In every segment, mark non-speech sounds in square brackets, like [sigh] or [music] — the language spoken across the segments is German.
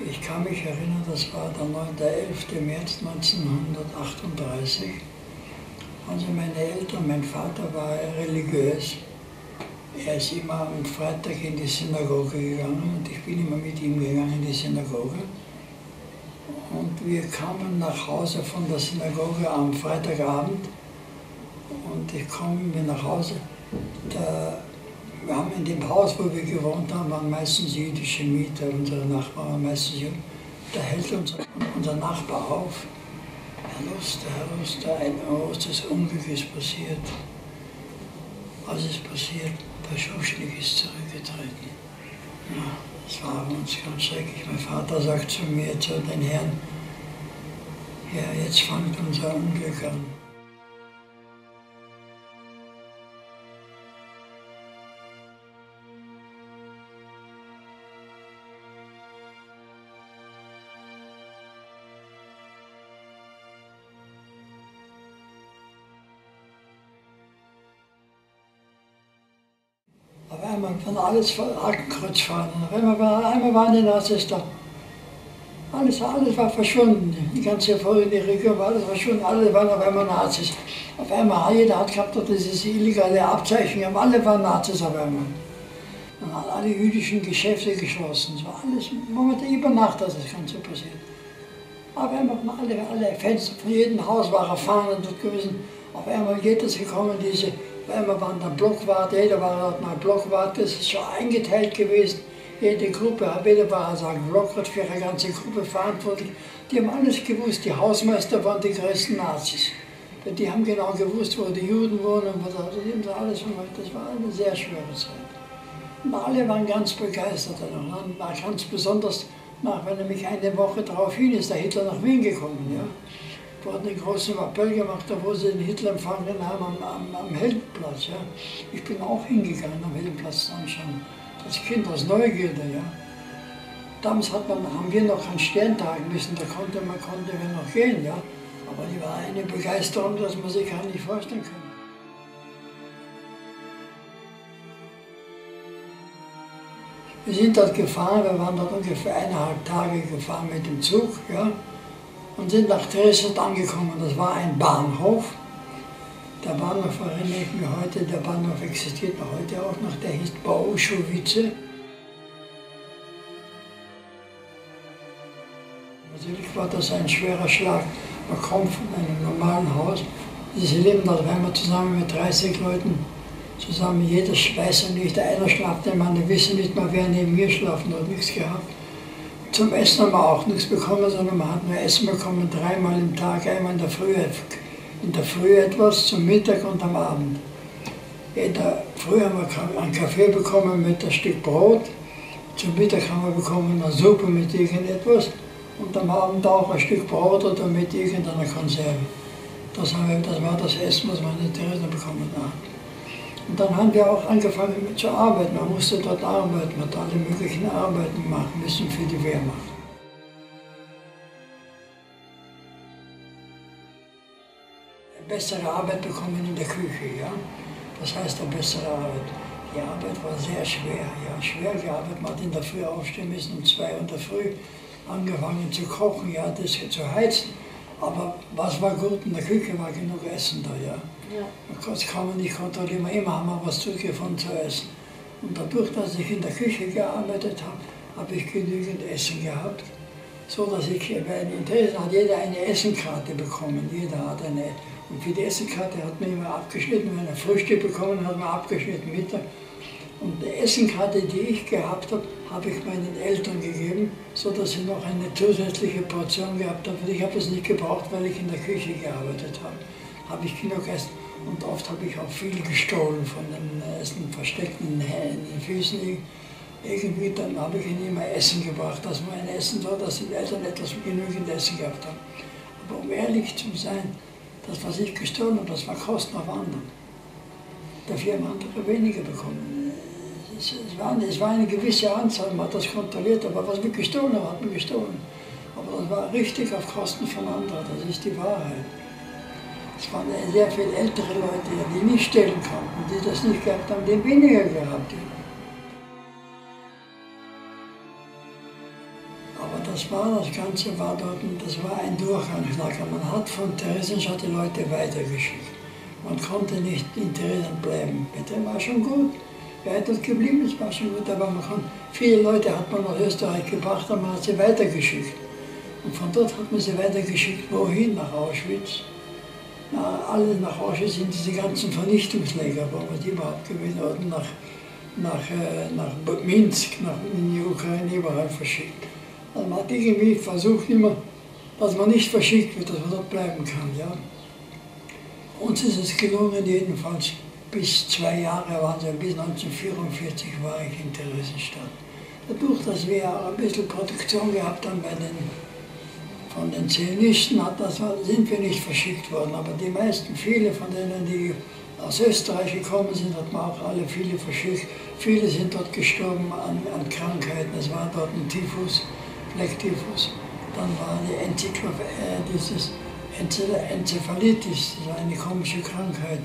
Ich kann mich erinnern, das war der 9. 11. März 1938. Also meine Eltern, mein Vater war religiös. Er ist immer am Freitag in die Synagoge gegangen und ich bin immer mit ihm gegangen in die Synagoge. Und wir kamen nach Hause von der Synagoge am Freitagabend und ich komme mir nach Hause. Da, wir haben in dem Haus, wo wir gewohnt haben, waren meistens jüdische Mieter, unsere Nachbarn waren meistens Juden. Da hält uns unser Nachbar auf. Herr Luster, Herr Luster, ein großes Unglück ist passiert. Was ist passiert? Der Schuschnig ist zurückgetreten. Ja, das war uns ganz schrecklich. Mein Vater sagt zu mir, zu den Herren, ja, jetzt fängt unser Unglück an. Alles. Auf einmal, war, einmal waren die Nazis da. Alles, alles war verschwunden. Die ganze vorige Region war alles verschwunden. Alle waren auf einmal Nazis. Auf einmal, jeder hat gehabt dieses illegale Abzeichen. Alle waren Nazis auf einmal. Dann haben alle jüdischen Geschäfte geschlossen. Es war alles Moment über Nacht, dass das Ganze passiert. Auf einmal alle, alle Fenster von jedem Haus waren Fahnen dort gewesen. Auf einmal geht es gekommen, diese auf einmal waren da Blockwarte, jeder war dort mal Blockwarte, das ist schon eingeteilt gewesen. Jede Gruppe, jeder war also ein Blockwart für ihre ganze Gruppe verantwortlich. Die haben alles gewusst, die Hausmeister waren die größten Nazis. Die haben genau gewusst, wo die Juden wohnen, wo das, das alles das war eine sehr schwere Zeit. Und alle waren ganz begeistert. Und dann war ganz besonders, nach, wenn mich eine Woche darauf hin ist, der Hitler nach Wien gekommen. Ja wurden einen großen Appell gemacht, da wo sie den Hitler empfangen haben am, am, am Heldenplatz. Ja. Ich bin auch hingegangen am Heldenplatz anschauen. Das Kind aus Neugierde. Ja. Damals hat man, haben wir noch einen Stern tragen müssen, da konnte man konnte man noch gehen. Ja. Aber die war eine Begeisterung, dass man sich gar nicht vorstellen kann. Wir sind dort gefahren, wir waren dort ungefähr eineinhalb Tage gefahren mit dem Zug. Ja und sind nach Dresden angekommen. Das war ein Bahnhof. Der Bahnhof erinnere ich mich heute, der Bahnhof existiert heute auch noch, der hieß Bauschowice. Natürlich war das ein schwerer Schlag. Man kommt von einem normalen Haus. Sie leben dort einmal zusammen mit 30 Leuten zusammen. Jeder weiß nicht, der eine schlaft, der die wissen nicht mal, wer neben mir schlafen hat, nichts gehabt. Zum Essen haben wir auch nichts bekommen, sondern wir hatten nur Essen bekommen, dreimal im Tag, einmal in der Früh, in der Früh etwas, zum Mittag und am Abend. In Früh haben wir einen Kaffee bekommen mit einem Stück Brot, zum Mittag haben wir bekommen eine Suppe mit irgendetwas und am Abend auch ein Stück Brot oder mit irgendeiner Konserve. Das, haben wir, das war das Essen, was in Theresa bekommen haben. Und dann haben wir auch angefangen mit zu arbeiten. Man musste dort arbeiten, man hat alle möglichen Arbeiten machen müssen für die Wehrmacht. Bessere Arbeit bekommen in der Küche, ja. Das heißt eine bessere Arbeit. Die Arbeit war sehr schwer, ja, schwer gearbeitet. Man hat in der Früh aufstehen müssen, um zwei Uhr in der Früh angefangen zu kochen, ja, das zu heizen. Aber was war gut? In der Küche war genug Essen da, ja. Ja. Das kann man nicht kontrollieren. Immer haben wir was zurückgefunden zu essen. Und dadurch, dass ich in der Küche gearbeitet habe, habe ich genügend Essen gehabt. So dass ich, bei Dresden hat jeder eine Essenkarte bekommen. Jeder hat eine. Und für die Essenkarte hat man immer abgeschnitten. Wenn er Frühstück bekommen hat, man abgeschnitten Mittag. Und die Essenkarte, die ich gehabt habe, habe ich meinen Eltern gegeben, sodass sie noch eine zusätzliche Portion gehabt haben. Ich habe es nicht gebraucht, weil ich in der Küche gearbeitet habe. Habe ich genug Essen. Und oft habe ich auch viel gestohlen von den Essen, versteckten den Füßen. Irgendwie dann habe ich ihnen immer Essen gebracht, dass mein Essen so, dass die Eltern etwas genügend Essen gehabt haben. Aber um ehrlich zu sein, das, was ich gestohlen habe, das war Kosten auf anderen. Dafür haben andere weniger bekommen es, es, war, es war eine gewisse Anzahl, man hat das kontrolliert, aber was wir gestohlen haben, hat man gestohlen. Aber das war richtig auf Kosten von anderen, das ist die Wahrheit. Es waren sehr viele ältere Leute, die nicht stehlen konnten, die das nicht gehabt haben, die weniger gehabt haben. Aber das war, das Ganze war dort, das war ein Durchgangslager. Man hat von Theresienstadt die Leute weitergeschickt. Man konnte nicht in Theresienstadt bleiben. Bitte war schon gut. Wer dort geblieben ist, war schon gut, aber man kann, viele Leute hat man nach Österreich gebracht und man hat sie weitergeschickt. Und von dort hat man sie weitergeschickt, wohin? Nach Auschwitz. Alle nach Auschwitz sind diese ganzen man die überhaupt gewesen hat, nach, nach, äh, nach Minsk, nach, in die Ukraine überall verschickt. Also man hat irgendwie versucht immer, dass man nicht verschickt wird, dass man dort bleiben kann. Ja. Uns ist es gelungen, jedenfalls bis zwei Jahre waren sie, bis 1944 war ich in Theresienstadt. Dadurch, dass wir ein bisschen Produktion gehabt haben bei den, von den Zionisten, hat das, sind wir nicht verschickt worden. Aber die meisten, viele von denen, die aus Österreich gekommen sind, hat man auch alle viele verschickt. Viele sind dort gestorben an, an Krankheiten. Es war dort ein Typhus, Flecktyphus. Dann war die Enzyklo äh, dieses Enzephalitis, das war eine komische Krankheit.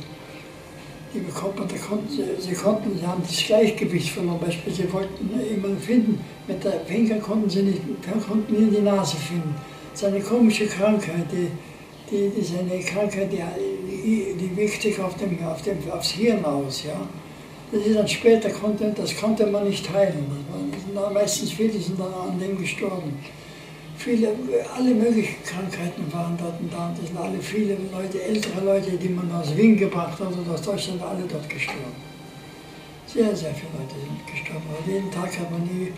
Die bekommt man, konnten sie, sie konnten, sie haben das Gleichgewicht verloren. Beispielsweise sie wollten immer finden, mit der Finger konnten sie nicht, konnten nie die Nase finden. Das ist eine komische Krankheit, die, die, die ist eine Krankheit, die, die, wirkt sich auf dem, auf dem, aufs Hirn aus. Ja? Das ist dann später, konnte, das konnte man nicht heilen. War, meistens viele sind dann an dem gestorben. Viele, alle möglichen Krankheiten waren dort und da. Das sind alle viele Leute, ältere Leute, die man aus Wien gebracht hat oder aus Deutschland, alle dort gestorben. Sehr, sehr viele Leute sind gestorben. Aber jeden Tag hat man nie,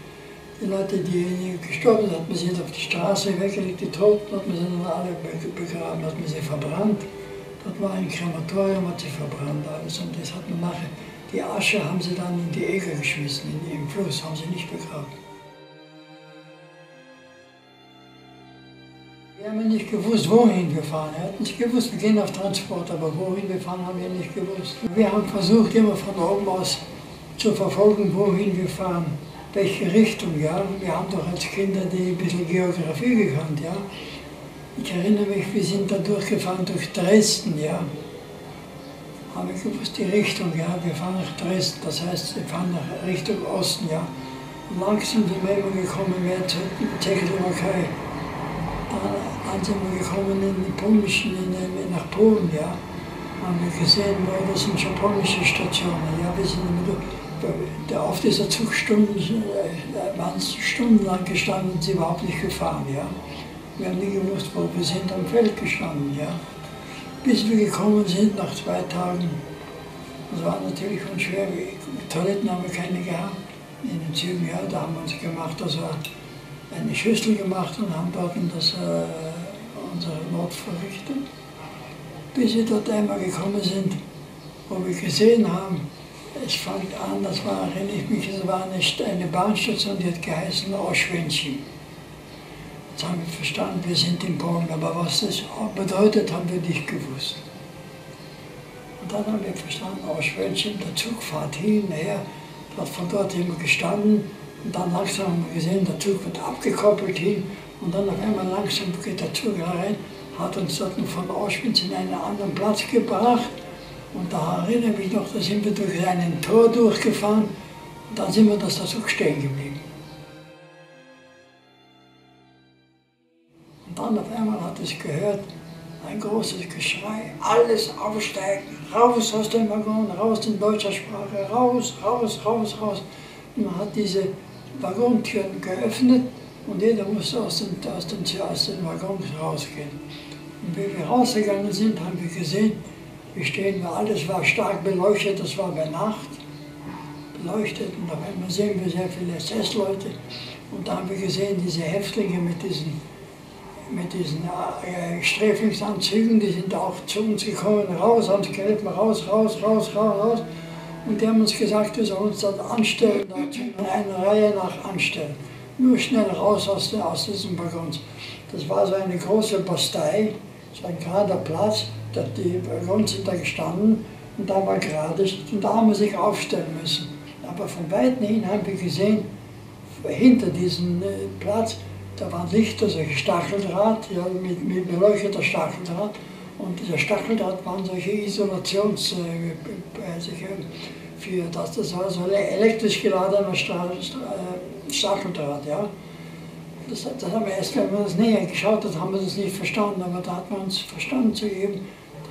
die Leute, die gestorben sind, hat man sie auf die Straße weggelegt, die Toten hat man sie dann alle begraben, hat man sie verbrannt. Dort war ein Krematorium, hat sie verbrannt alles und das hat man nachher die Asche haben sie dann in die Eger geschmissen, in den Fluss, haben sie nicht begraben. Wir haben nicht gewusst, wohin wir fahren. Wir hatten nicht gewusst, wir gehen auf Transport, aber wohin wir fahren, haben wir nicht gewusst. Wir haben versucht, immer von oben aus zu verfolgen, wohin wir fahren, welche Richtung. Ja? Wir haben doch als Kinder die ein bisschen Geografie gekannt. Ja? Ich erinnere mich, wir sind da durchgefahren durch Dresden. Ja? haben wir gewusst, die Richtung, ja, wir fahren nach Dresden, das heißt, wir fahren nach Richtung Osten, ja. Und langsam sind wir immer gekommen, mehr zur Tschechoslowakei. Dann, dann sind wir gekommen in die polnischen, in, in, nach Polen, ja. Haben wir gesehen, wo das sind schon polnische Stationen, ja, wir sind immer durch, auf dieser Zug Stunden, äh, waren stundenlang gestanden und sie überhaupt nicht gefahren, ja. Wir haben nie gewusst, wo wir sind am Feld gestanden, ja bis wir gekommen sind nach zwei Tagen. Das war natürlich unschwer. Toiletten haben wir keine gehabt. In den Zügen, ja, da haben wir uns gemacht, also eine Schüssel gemacht und haben dort das, äh, unsere Not verrichtet. Bis wir dort einmal gekommen sind, wo wir gesehen haben, es fängt an, das war, erinnere ich mich, es war eine, eine Bahnstation, die hat geheißen Oschwenzchen. Jetzt haben wir verstanden, wir sind in Polen, aber was das bedeutet, haben wir nicht gewusst. Und dann haben wir verstanden, aus Schwänzchen, der Zug fährt hin, her, hat von dort immer gestanden und dann langsam haben wir gesehen, der Zug wird abgekoppelt hin und dann auf einmal langsam geht der Zug rein, hat uns dort von Auschwitz in einen anderen Platz gebracht und da erinnere ich mich noch, da sind wir durch einen Tor durchgefahren und dann sind wir, dass der Zug stehen geblieben. Und dann auf einmal hat es gehört, ein großes Geschrei, alles aufsteigen, raus aus dem Waggon, raus in deutscher Sprache, raus, raus, raus, raus. Und man hat diese Waggontüren geöffnet und jeder musste aus den, aus den, aus den Waggons rausgehen. Und wie wir rausgegangen sind, haben wir gesehen, wir stehen, alles war stark beleuchtet, das war bei Nacht beleuchtet und auf einmal sehen wir sehr viele SS-Leute und da haben wir gesehen, diese Häftlinge mit diesen mit diesen äh, Sträflingsanzügen, die sind auch zu uns gekommen, raus, haben sie geredet, raus, raus, raus, raus, raus. Und die haben uns gesagt, wir sollen uns dann anstellen, in einer Reihe nach anstellen. Nur schnell raus aus, aus diesem Waggons. Das war so eine große Bastei, so ein gerader Platz, die Waggons sind da gestanden und da war gerade, und da haben wir sich aufstellen müssen. Aber von Weitem hin haben wir gesehen, hinter diesem äh, Platz, da waren Lichter, solche Stacheldraht, ja, mit, mit beleuchteter Stacheldraht. Und dieser Stacheldraht waren solche Isolations, äh, äh für das, das war so elektrisch geladener äh, Stacheldraht. Ja. Das, das haben wir erst, wenn wir das näher geschaut haben, haben wir das nicht verstanden. Aber da hat man uns verstanden zu geben,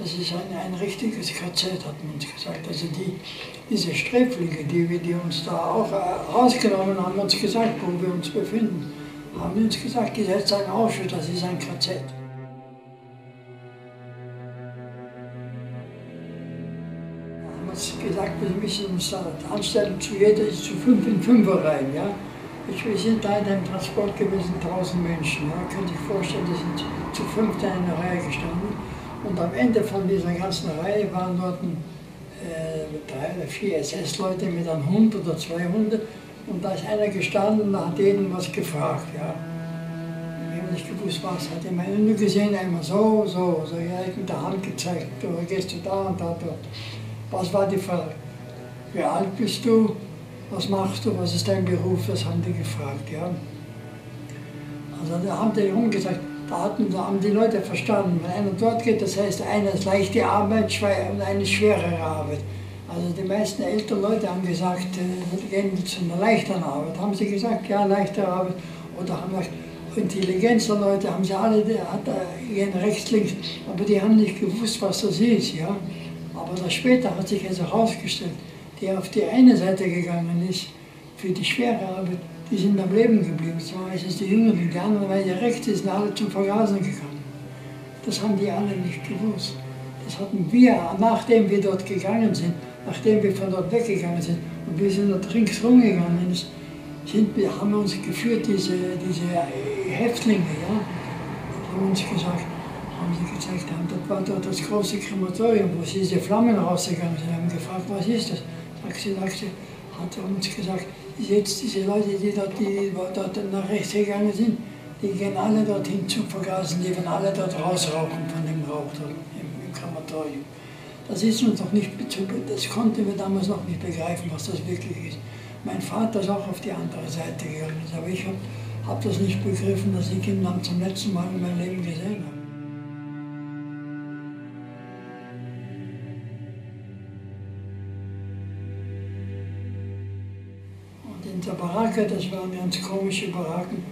das ist ein, ein richtiges KZ, hat man uns gesagt. Also die, diese Sträflinge, die, wir, die uns da auch äh, rausgenommen haben, haben uns gesagt, wo wir uns befinden, haben uns gesagt, seid ein Auschwitz, das ist ein KZ. haben uns gesagt, wir müssen uns da anstellen, zu jeder ist zu fünf in Fünfer rein. Ja? Wir sind da in einem Transport gewesen, tausend Menschen. Ja? Könnt ihr sich vorstellen, die sind zu fünft in einer Reihe gestanden. Und am Ende von dieser ganzen Reihe waren dort äh, drei oder vier SS-Leute mit einem Hund oder zwei Hunde. Und da ist einer gestanden und hat jeden was gefragt. Ja. Wir haben nicht gewusst, was. Hat immer nur gesehen, einmal so, so, so. Er hat mit der Hand gezeigt, du gehst du da und da dort. Was war die Frage? Wie alt bist du? Was machst du? Was ist dein Beruf? Das haben die gefragt. Ja. Also da haben die Jungen gesagt, da hatten, haben die Leute verstanden, wenn einer dort geht, das heißt, einer ist leichte Arbeit und eine schwerere Arbeit. Also die meisten älteren Leute haben gesagt, äh, gehen zu einer leichteren Arbeit. Haben sie gesagt, ja, leichtere Arbeit. Oder haben gesagt, intelligenter Leute haben sie alle, hat, gehen rechts, links. Aber die haben nicht gewusst, was das ist. Ja? Aber das später hat sich also herausgestellt, der auf die eine Seite gegangen ist, für die schwere Arbeit, die sind am Leben geblieben. Das war meistens die Jüngeren, die anderen, weil die rechts sind alle zum Vergasen gegangen. Das haben die alle nicht gewusst. Das hatten wir, nachdem wir dort gegangen sind, nachdem wir von dort weggegangen sind und wir sind dort ringsherum gegangen, sind wir, haben uns geführt, diese, diese Häftlinge, ja, haben uns gesagt, haben sie gezeigt haben, das war dort das große Krematorium, wo diese Flammen rausgegangen sind, haben gefragt, was ist das? Sagt sie, sagt sie, hat er uns gesagt, jetzt diese Leute, die dort, die dort nach rechts gegangen sind, die gehen alle dorthin zum Vergasen, die werden alle dort rausrauchen von dem Rauch dort im, im Krematorium. Das ist uns noch nicht, das konnten wir damals noch nicht begreifen, was das wirklich ist. Mein Vater ist auch auf die andere Seite gegangen, aber ich habe hab das nicht begriffen, dass ich ihn dann zum letzten Mal in meinem Leben gesehen habe. Baracke, das waren ganz komische Baracken,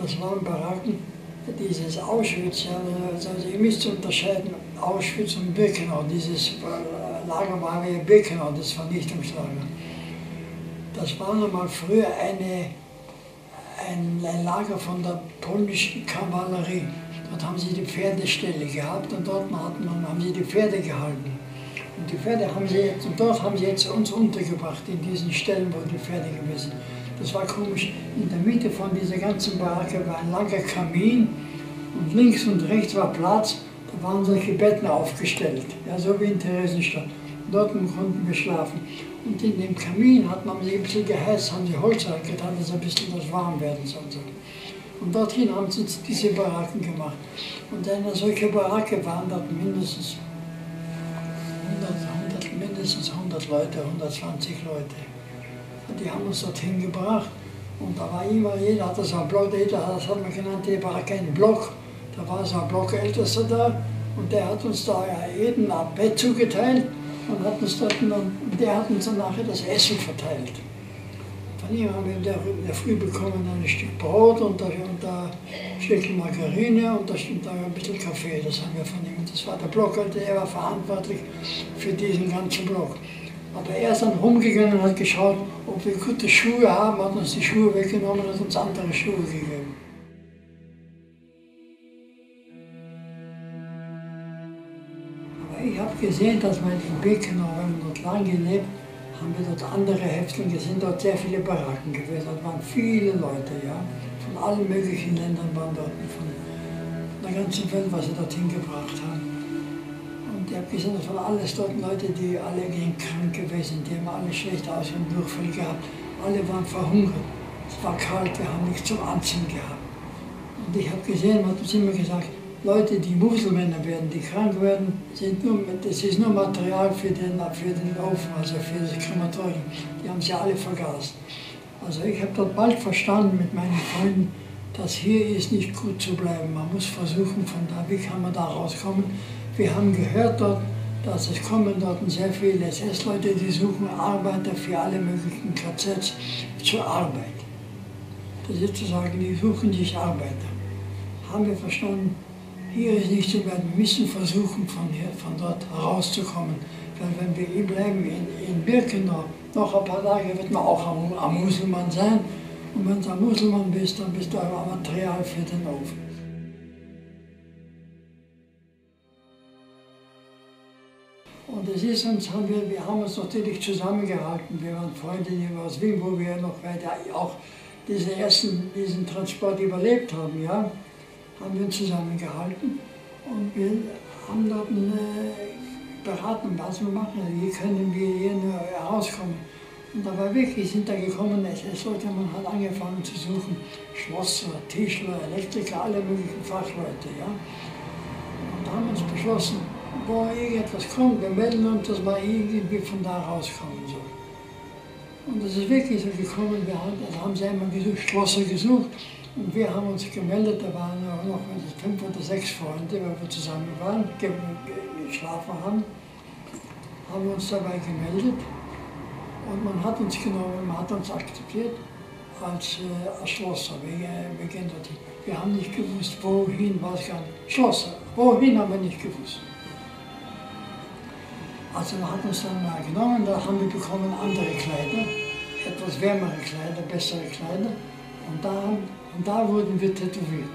das waren Baracken, dieses Auschwitz, ja, also ihr müsst unterscheiden, Auschwitz und Birkenau, dieses äh, Lager war wie Birkenau, das Vernichtungslager. Das war einmal früher eine, ein, ein Lager von der polnischen Kavallerie. Dort haben sie die Pferdestelle gehabt und dort man, haben sie die Pferde gehalten. Und die Pferde haben sie jetzt, und dort haben sie jetzt uns untergebracht, in diesen Stellen, wo die Pferde gewesen sind. Das war komisch. In der Mitte von dieser ganzen Baracke war ein langer Kamin und links und rechts war Platz. Da waren solche Betten aufgestellt, ja, so wie in Theresienstadt. Dort konnten wir schlafen. Und in dem Kamin hat man ein bisschen geheizt, haben sie Holz reingetan, dass ein bisschen was warm werden soll. Und dorthin haben sie diese Baracken gemacht. Und in einer solchen Baracke waren dort mindestens 100, 100, mindestens 100 Leute, 120 Leute. Und die haben uns dorthin gebracht. Und da war immer, jeder hatte so einen Block, jeder, das hat man genannt, der war kein Block. Da war so ein Blockältester da und der hat uns da jeden ein Bett zugeteilt und hat uns dort, und der hat uns dann nachher das Essen verteilt. Von ihm haben wir in der, Früh bekommen ein Stück Brot und, und ein Stück Margarine und da da ein bisschen Kaffee. Das haben wir von ihm. Das war der Blockhalter, der war verantwortlich für diesen ganzen Block. Aber er ist dann rumgegangen und hat geschaut, ob wir gute Schuhe haben, hat uns die Schuhe weggenommen und hat uns andere Schuhe gegeben. Aber ich habe gesehen, dass man in Birkenau, wenn man dort lange lebt, haben wir dort andere Häftlinge, sind dort sehr viele Baracken gewesen. Dort waren viele Leute, ja. Von allen möglichen Ländern waren dort, von der ganzen Welt, was sie dorthin gebracht haben. Und ich habe gesehen, das waren alles dort Leute, die alle krank gewesen sind, die haben alle schlecht ausgesehen, Durchfall gehabt. Alle waren verhungert. Es war kalt, wir haben nichts zum Anziehen gehabt. Und ich habe gesehen, man hat uns immer gesagt, Leute, die Muselmänner werden, die krank werden, sind nur, das ist nur Material für den, für den Ofen, also für das Krematorium. Die haben sie alle vergaßt. Also ich habe dort bald verstanden mit meinen Freunden, dass hier ist nicht gut zu bleiben. Man muss versuchen, von da, wie kann man da rauskommen. Wir haben gehört dort, dass es kommen dort sehr viele SS-Leute, die suchen Arbeiter für alle möglichen KZs zur Arbeit. Das ist zu sagen, die suchen sich Arbeiter. Haben wir verstanden, hier ist nicht so weit, wir müssen versuchen, von, hier, von dort herauszukommen. Weil wenn wir hier bleiben in, in Birkenau, noch ein paar Tage wird man auch am, am sein. Und wenn du am Muselmann bist, dann bist du ein Material für den Ofen. Und es ist uns, haben wir, wir haben uns natürlich zusammengehalten. Wir waren Freunde aus Wien, wo wir noch weiter auch diese ersten, diesen Transport überlebt haben, ja, haben wir zusammengehalten. Und wir haben dort äh, beraten, was wir machen, also wie können wir hier nur herauskommen. Und da war wirklich, sind da gekommen, es Leute, man hat angefangen zu suchen, Schlosser, Tischler, Elektriker, alle möglichen Fachleute, ja. Und da haben wir uns beschlossen, wo irgendetwas kommt, wir melden uns, dass man irgendwie von da rauskommen soll. Und das ist wirklich so gekommen, wir haben, das haben sie einmal gesucht, Schlosser gesucht und wir haben uns gemeldet, da waren noch fünf oder sechs Freunde, weil wir zusammen waren, geschlafen haben, haben uns dabei gemeldet und man hat uns genommen, man hat uns akzeptiert als, äh, als Schlosser, wir, wir gehen dorthin. Wir haben nicht gewusst, wohin, was gar nicht. Schlosser, wohin haben wir nicht gewusst. Also man hat uns dann mal genommen, da haben wir bekommen andere Kleider, etwas wärmere Kleider, bessere Kleider. Und da, und da wurden wir tätowiert.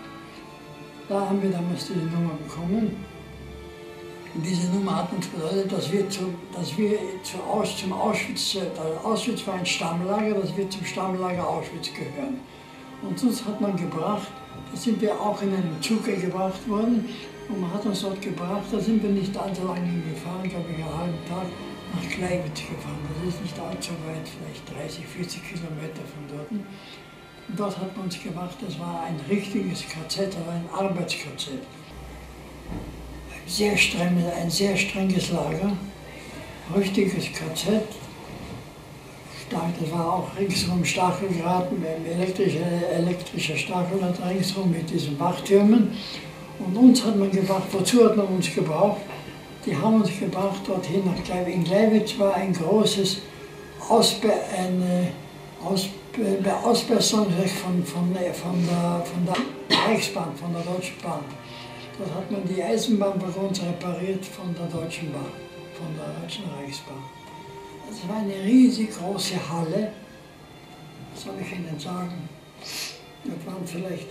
Da haben wir damals diese Nummer bekommen. Und diese Nummer hat uns bedeutet, dass wir, zu, dass wir zu Aus, zum Auschwitz, äh, Auschwitz war ein Stammlager, dass wir zum Stammlager Auschwitz gehören. Und uns hat man gebracht, sind wir auch in einem Zug gebracht worden und man hat uns dort gebracht, da sind wir nicht allzu lange gefahren, ich, einen halben Tag nach Kleibitz gefahren. Das ist nicht allzu weit, vielleicht 30, 40 Kilometer von dort. Dort hat man uns gemacht, das war ein richtiges KZ, aber ein Arbeits-KZ. Sehr streng, ein sehr strenges Lager, richtiges KZ. Das war auch ringsum Stachelgraten, elektrischer, elektrischer Stachel ringsum mit diesen Wachtürmen. Und uns hat man gebracht, wozu hat man uns gebraucht? Die haben uns gebracht dorthin nach Gleiwitz. In Gleiwitz war ein großes Ausbe eine Ausbe Ausbesserungsrecht von, von, von, der, von der Reichsbahn, von der Deutschen Bahn. Dort hat man die Eisenbahnwaggons repariert von der Deutschen Bahn, von der Deutschen Reichsbahn. Das war eine riesig große Halle, was soll ich Ihnen sagen? Das waren vielleicht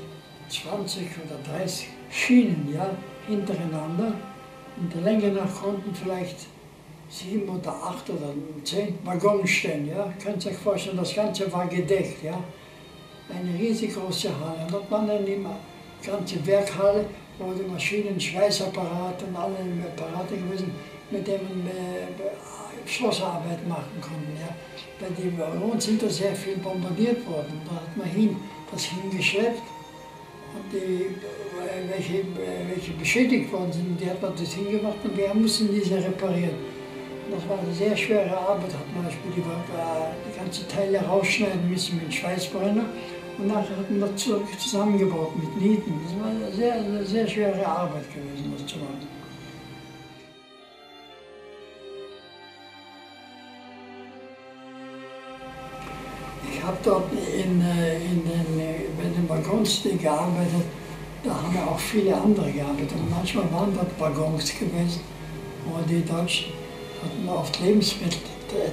20 oder 30 Schienen ja, hintereinander. Und der Länge nach konnten vielleicht sieben oder acht oder zehn Waggons stehen. Ja. Könnt ihr euch vorstellen, das Ganze war gedeckt. Ja. Eine riesig große Halle. Und dort waren dann immer ganze Werkhalle, wo die Maschinen, Schweißapparate und alle Apparate gewesen, mit denen äh, Schlossarbeit machen konnten. Ja. Bei den Wagons sind da sehr viel bombardiert worden. Da hat man hin, das hingeschleppt und die welche, welche beschädigt worden sind. Die hat man das hingemacht und wir mussten diese reparieren. Das war eine sehr schwere Arbeit, hat man Beispiel die, die ganzen Teile rausschneiden müssen mit Schweißbrenner und nachher hat man das zusammengebaut mit Nieten. Das war eine sehr, sehr schwere Arbeit gewesen, das zu machen. Habe dort in, äh, in den, bei den Waggons gearbeitet da haben ja auch viele andere gearbeitet. Und manchmal waren dort Waggons gewesen, wo die Deutschen oft Lebensmittel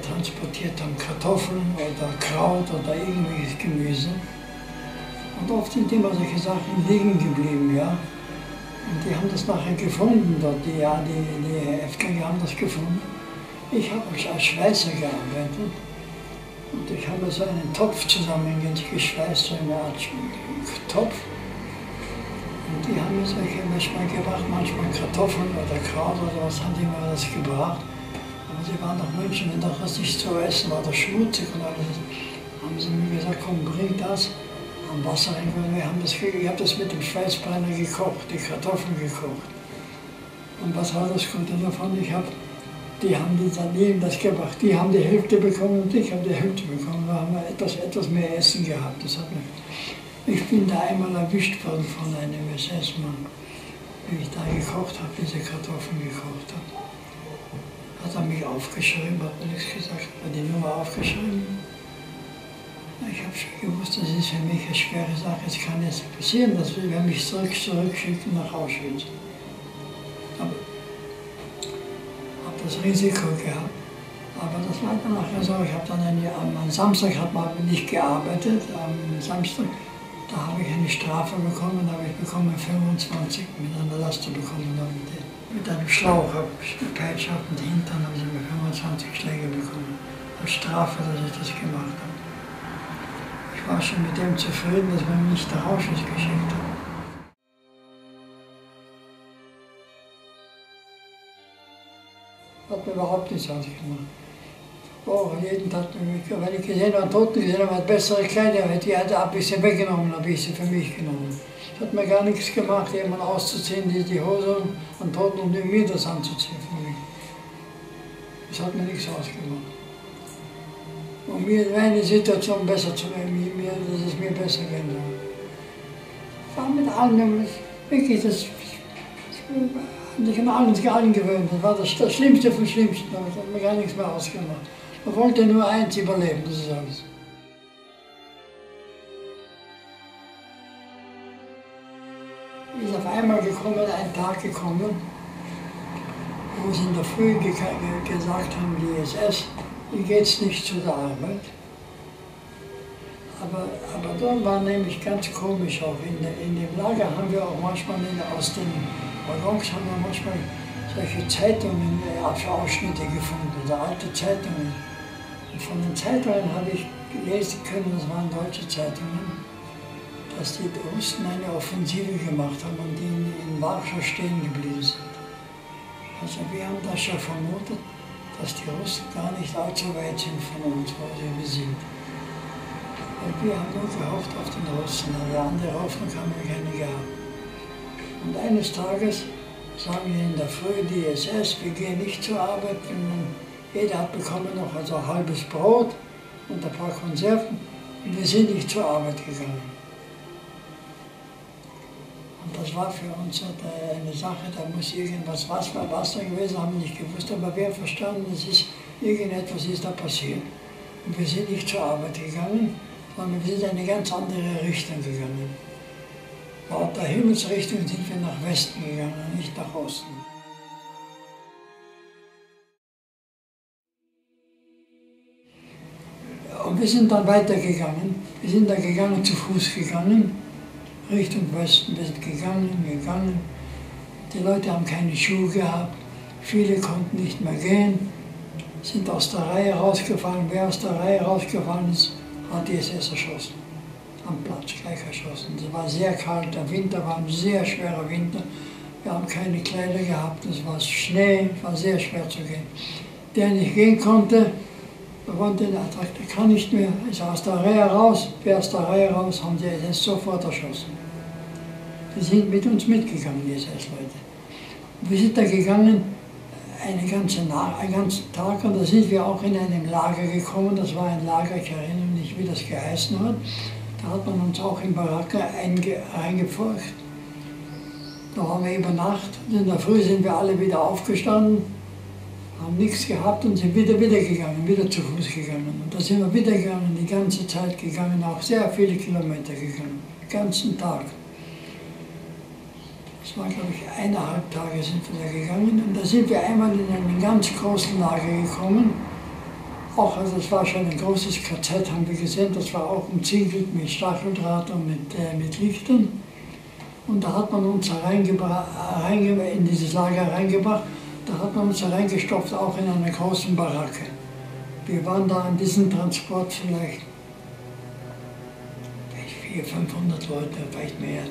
transportiert haben, Kartoffeln oder Kraut oder irgendwelches Gemüse. Und oft sind immer solche Sachen liegen geblieben, ja. Und die haben das nachher gefunden dort, die, ja, die, die Häftlinge haben das gefunden. Ich habe als Schweißer gearbeitet und ich habe so einen Topf zusammengeschweißt, so eine Art Topf. Und die haben mir solche manchmal gebracht, manchmal Kartoffeln oder Kraut oder was haben die mir das gebracht. Aber sie waren doch Menschen, wenn doch was nicht zu essen war, das schmutzig und alles. Haben sie mir gesagt, komm, bring das am Wasser rein. Wir haben das, ich habe das mit dem Schweißbrenner gekocht, die Kartoffeln gekocht. Und was war das Gute davon? Ich habe die haben die daneben das gebracht. Die haben die Hälfte bekommen und ich habe die Hälfte bekommen. Da haben wir etwas, etwas mehr Essen gehabt. Das hat mich ich bin da einmal erwischt worden von einem SS-Mann, wie ich da gekocht habe, diese Kartoffeln gekocht habe. Hat er mich aufgeschrieben, hat mir nichts gesagt, hat die Nummer aufgeschrieben. Ich habe schon gewusst, das ist für mich eine schwere Sache. Es kann jetzt passieren, dass wir mich zurück, zurückschicken nach Auschwitz. Aber das Risiko gehabt. Aber das war dann nachher so. Ich habe dann eine, am Samstag hat man nicht gearbeitet. Am Samstag, da habe ich eine Strafe bekommen, da habe ich bekommen 25 mit einer Laste bekommen. Mit, einem Schlauch, Peitsch auf den Hintern haben sie mir 25 Schläge bekommen. Als Strafe, dass ich das gemacht habe. Ich war schon mit dem zufrieden, dass man mich nach Auschwitz geschickt hat. Hat mir überhaupt nichts ausgemacht. Oh, jeden Tag, wenn ich gesehen habe, Toten gesehen habe, hat bessere Kleider, hat er ein bisschen weggenommen, ein bisschen für mich genommen. Es hat mir gar nichts gemacht, jemanden auszuziehen, die, die Hose an Toten und mir das anzuziehen für mich. Das hat mir nichts ausgemacht. Um mir meine Situation besser zu mir, dass es mir besser gehen soll. Ich war mit allem, wirklich, das, das ich an alles angewöhnt. Das war das, das Schlimmste vom Schlimmsten. Das hat mir gar nichts mehr ausgemacht. Man wollte nur eins überleben, das ist alles. Ist auf einmal gekommen, ein Tag gekommen, wo sie in der Früh ge gesagt haben, die SS, hier geht's nicht zu der Arbeit. Aber, aber dann war nämlich ganz komisch auch, in, in dem Lager haben wir auch manchmal in, aus den Waggons haben wir manchmal solche Zeitungen, Ausschnitte gefunden, so alte Zeitungen. Von den Zeitungen habe ich lesen können, das waren deutsche Zeitungen, dass die Russen eine Offensive gemacht haben und die in, Warschau stehen geblieben sind. Also wir haben das schon vermutet, dass die Russen gar nicht allzu weit sind von uns, wo sie sind. Und wir haben nur gehofft auf den Russen, aber andere Hoffnung haben wir keine gehabt. Und eines Tages sagen wir in der Früh die SS, wir gehen nicht zur Arbeit, jeder hat bekommen noch also ein halbes Brot und ein paar Konserven und wir sind nicht zur Arbeit gegangen. Und das war für uns eine Sache, da muss irgendwas was war Wasser gewesen, haben wir nicht gewusst, aber wir haben verstanden, es ist irgendetwas ist da passiert. Und wir sind nicht zur Arbeit gegangen, sondern wir sind in eine ganz andere Richtung gegangen. Laut der Himmelsrichtung sind wir nach Westen gegangen, nicht nach Osten. Und wir sind dann weitergegangen. Wir sind da gegangen, zu Fuß gegangen, Richtung Westen. Wir sind gegangen, gegangen. Die Leute haben keine Schuhe gehabt. Viele konnten nicht mehr gehen, sind aus der Reihe rausgefallen. Wer aus der Reihe rausgefallen ist, hat die SS erschossen. Am Platz gleich erschossen. Es war sehr kalt, der Winter war ein sehr schwerer Winter. Wir haben keine Kleider gehabt, es war Schnee, es war sehr schwer zu gehen. Der nicht gehen konnte, da wollte der der kann nicht mehr, ist aus der Reihe raus, wer aus der Reihe raus, haben die SS sofort erschossen. Die sind mit uns mitgegangen, die SS-Leute. Wir sind da gegangen, eine ganze, einen ganzen Tag, und da sind wir auch in einem Lager gekommen, das war ein Lager, ich erinnere mich wie das geheißen hat. Da hat man uns auch in Baracke eingepfurcht. Da haben wir übernachtet, in der Früh sind wir alle wieder aufgestanden haben nichts gehabt und sind wieder, wieder gegangen, wieder zu Fuß gegangen. Und da sind wir wieder gegangen, die ganze Zeit gegangen, auch sehr viele Kilometer gegangen, den ganzen Tag. Das war, glaube ich, eineinhalb Tage sind wir da gegangen. Und da sind wir einmal in einen ganz großen Lager gekommen. Auch, also das war schon ein großes KZ, haben wir gesehen, das war auch umziegelt mit Stacheldraht und mit, äh, mit Lichtern. Und da hat man uns in dieses Lager reingebracht da hat man uns reingestopft, auch in einer großen Baracke. Wir waren da in diesem Transport vielleicht 400, 500 Leute, vielleicht mehr.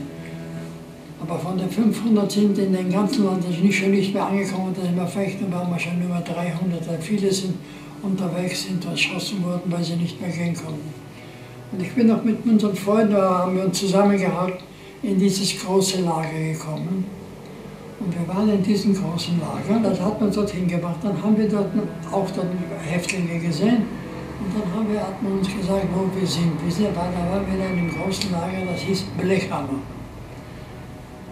Aber von den 500 sind in den ganzen Land nicht schon nicht mehr angekommen, da sind wir vielleicht waren wir schon über 300, weil viele sind unterwegs sind erschossen worden, weil sie nicht mehr gehen konnten. Und ich bin auch mit unseren Freunden, da haben wir uns zusammengehalten, in dieses große Lager gekommen. Und wir waren in diesem großen Lager, das hat man dorthin gebracht. Dann haben wir dort auch dort Häftlinge gesehen. Und dann haben wir, hat man uns gesagt, wo wir sind. Wir sind da waren wir in einem großen Lager, das hieß Blechhammer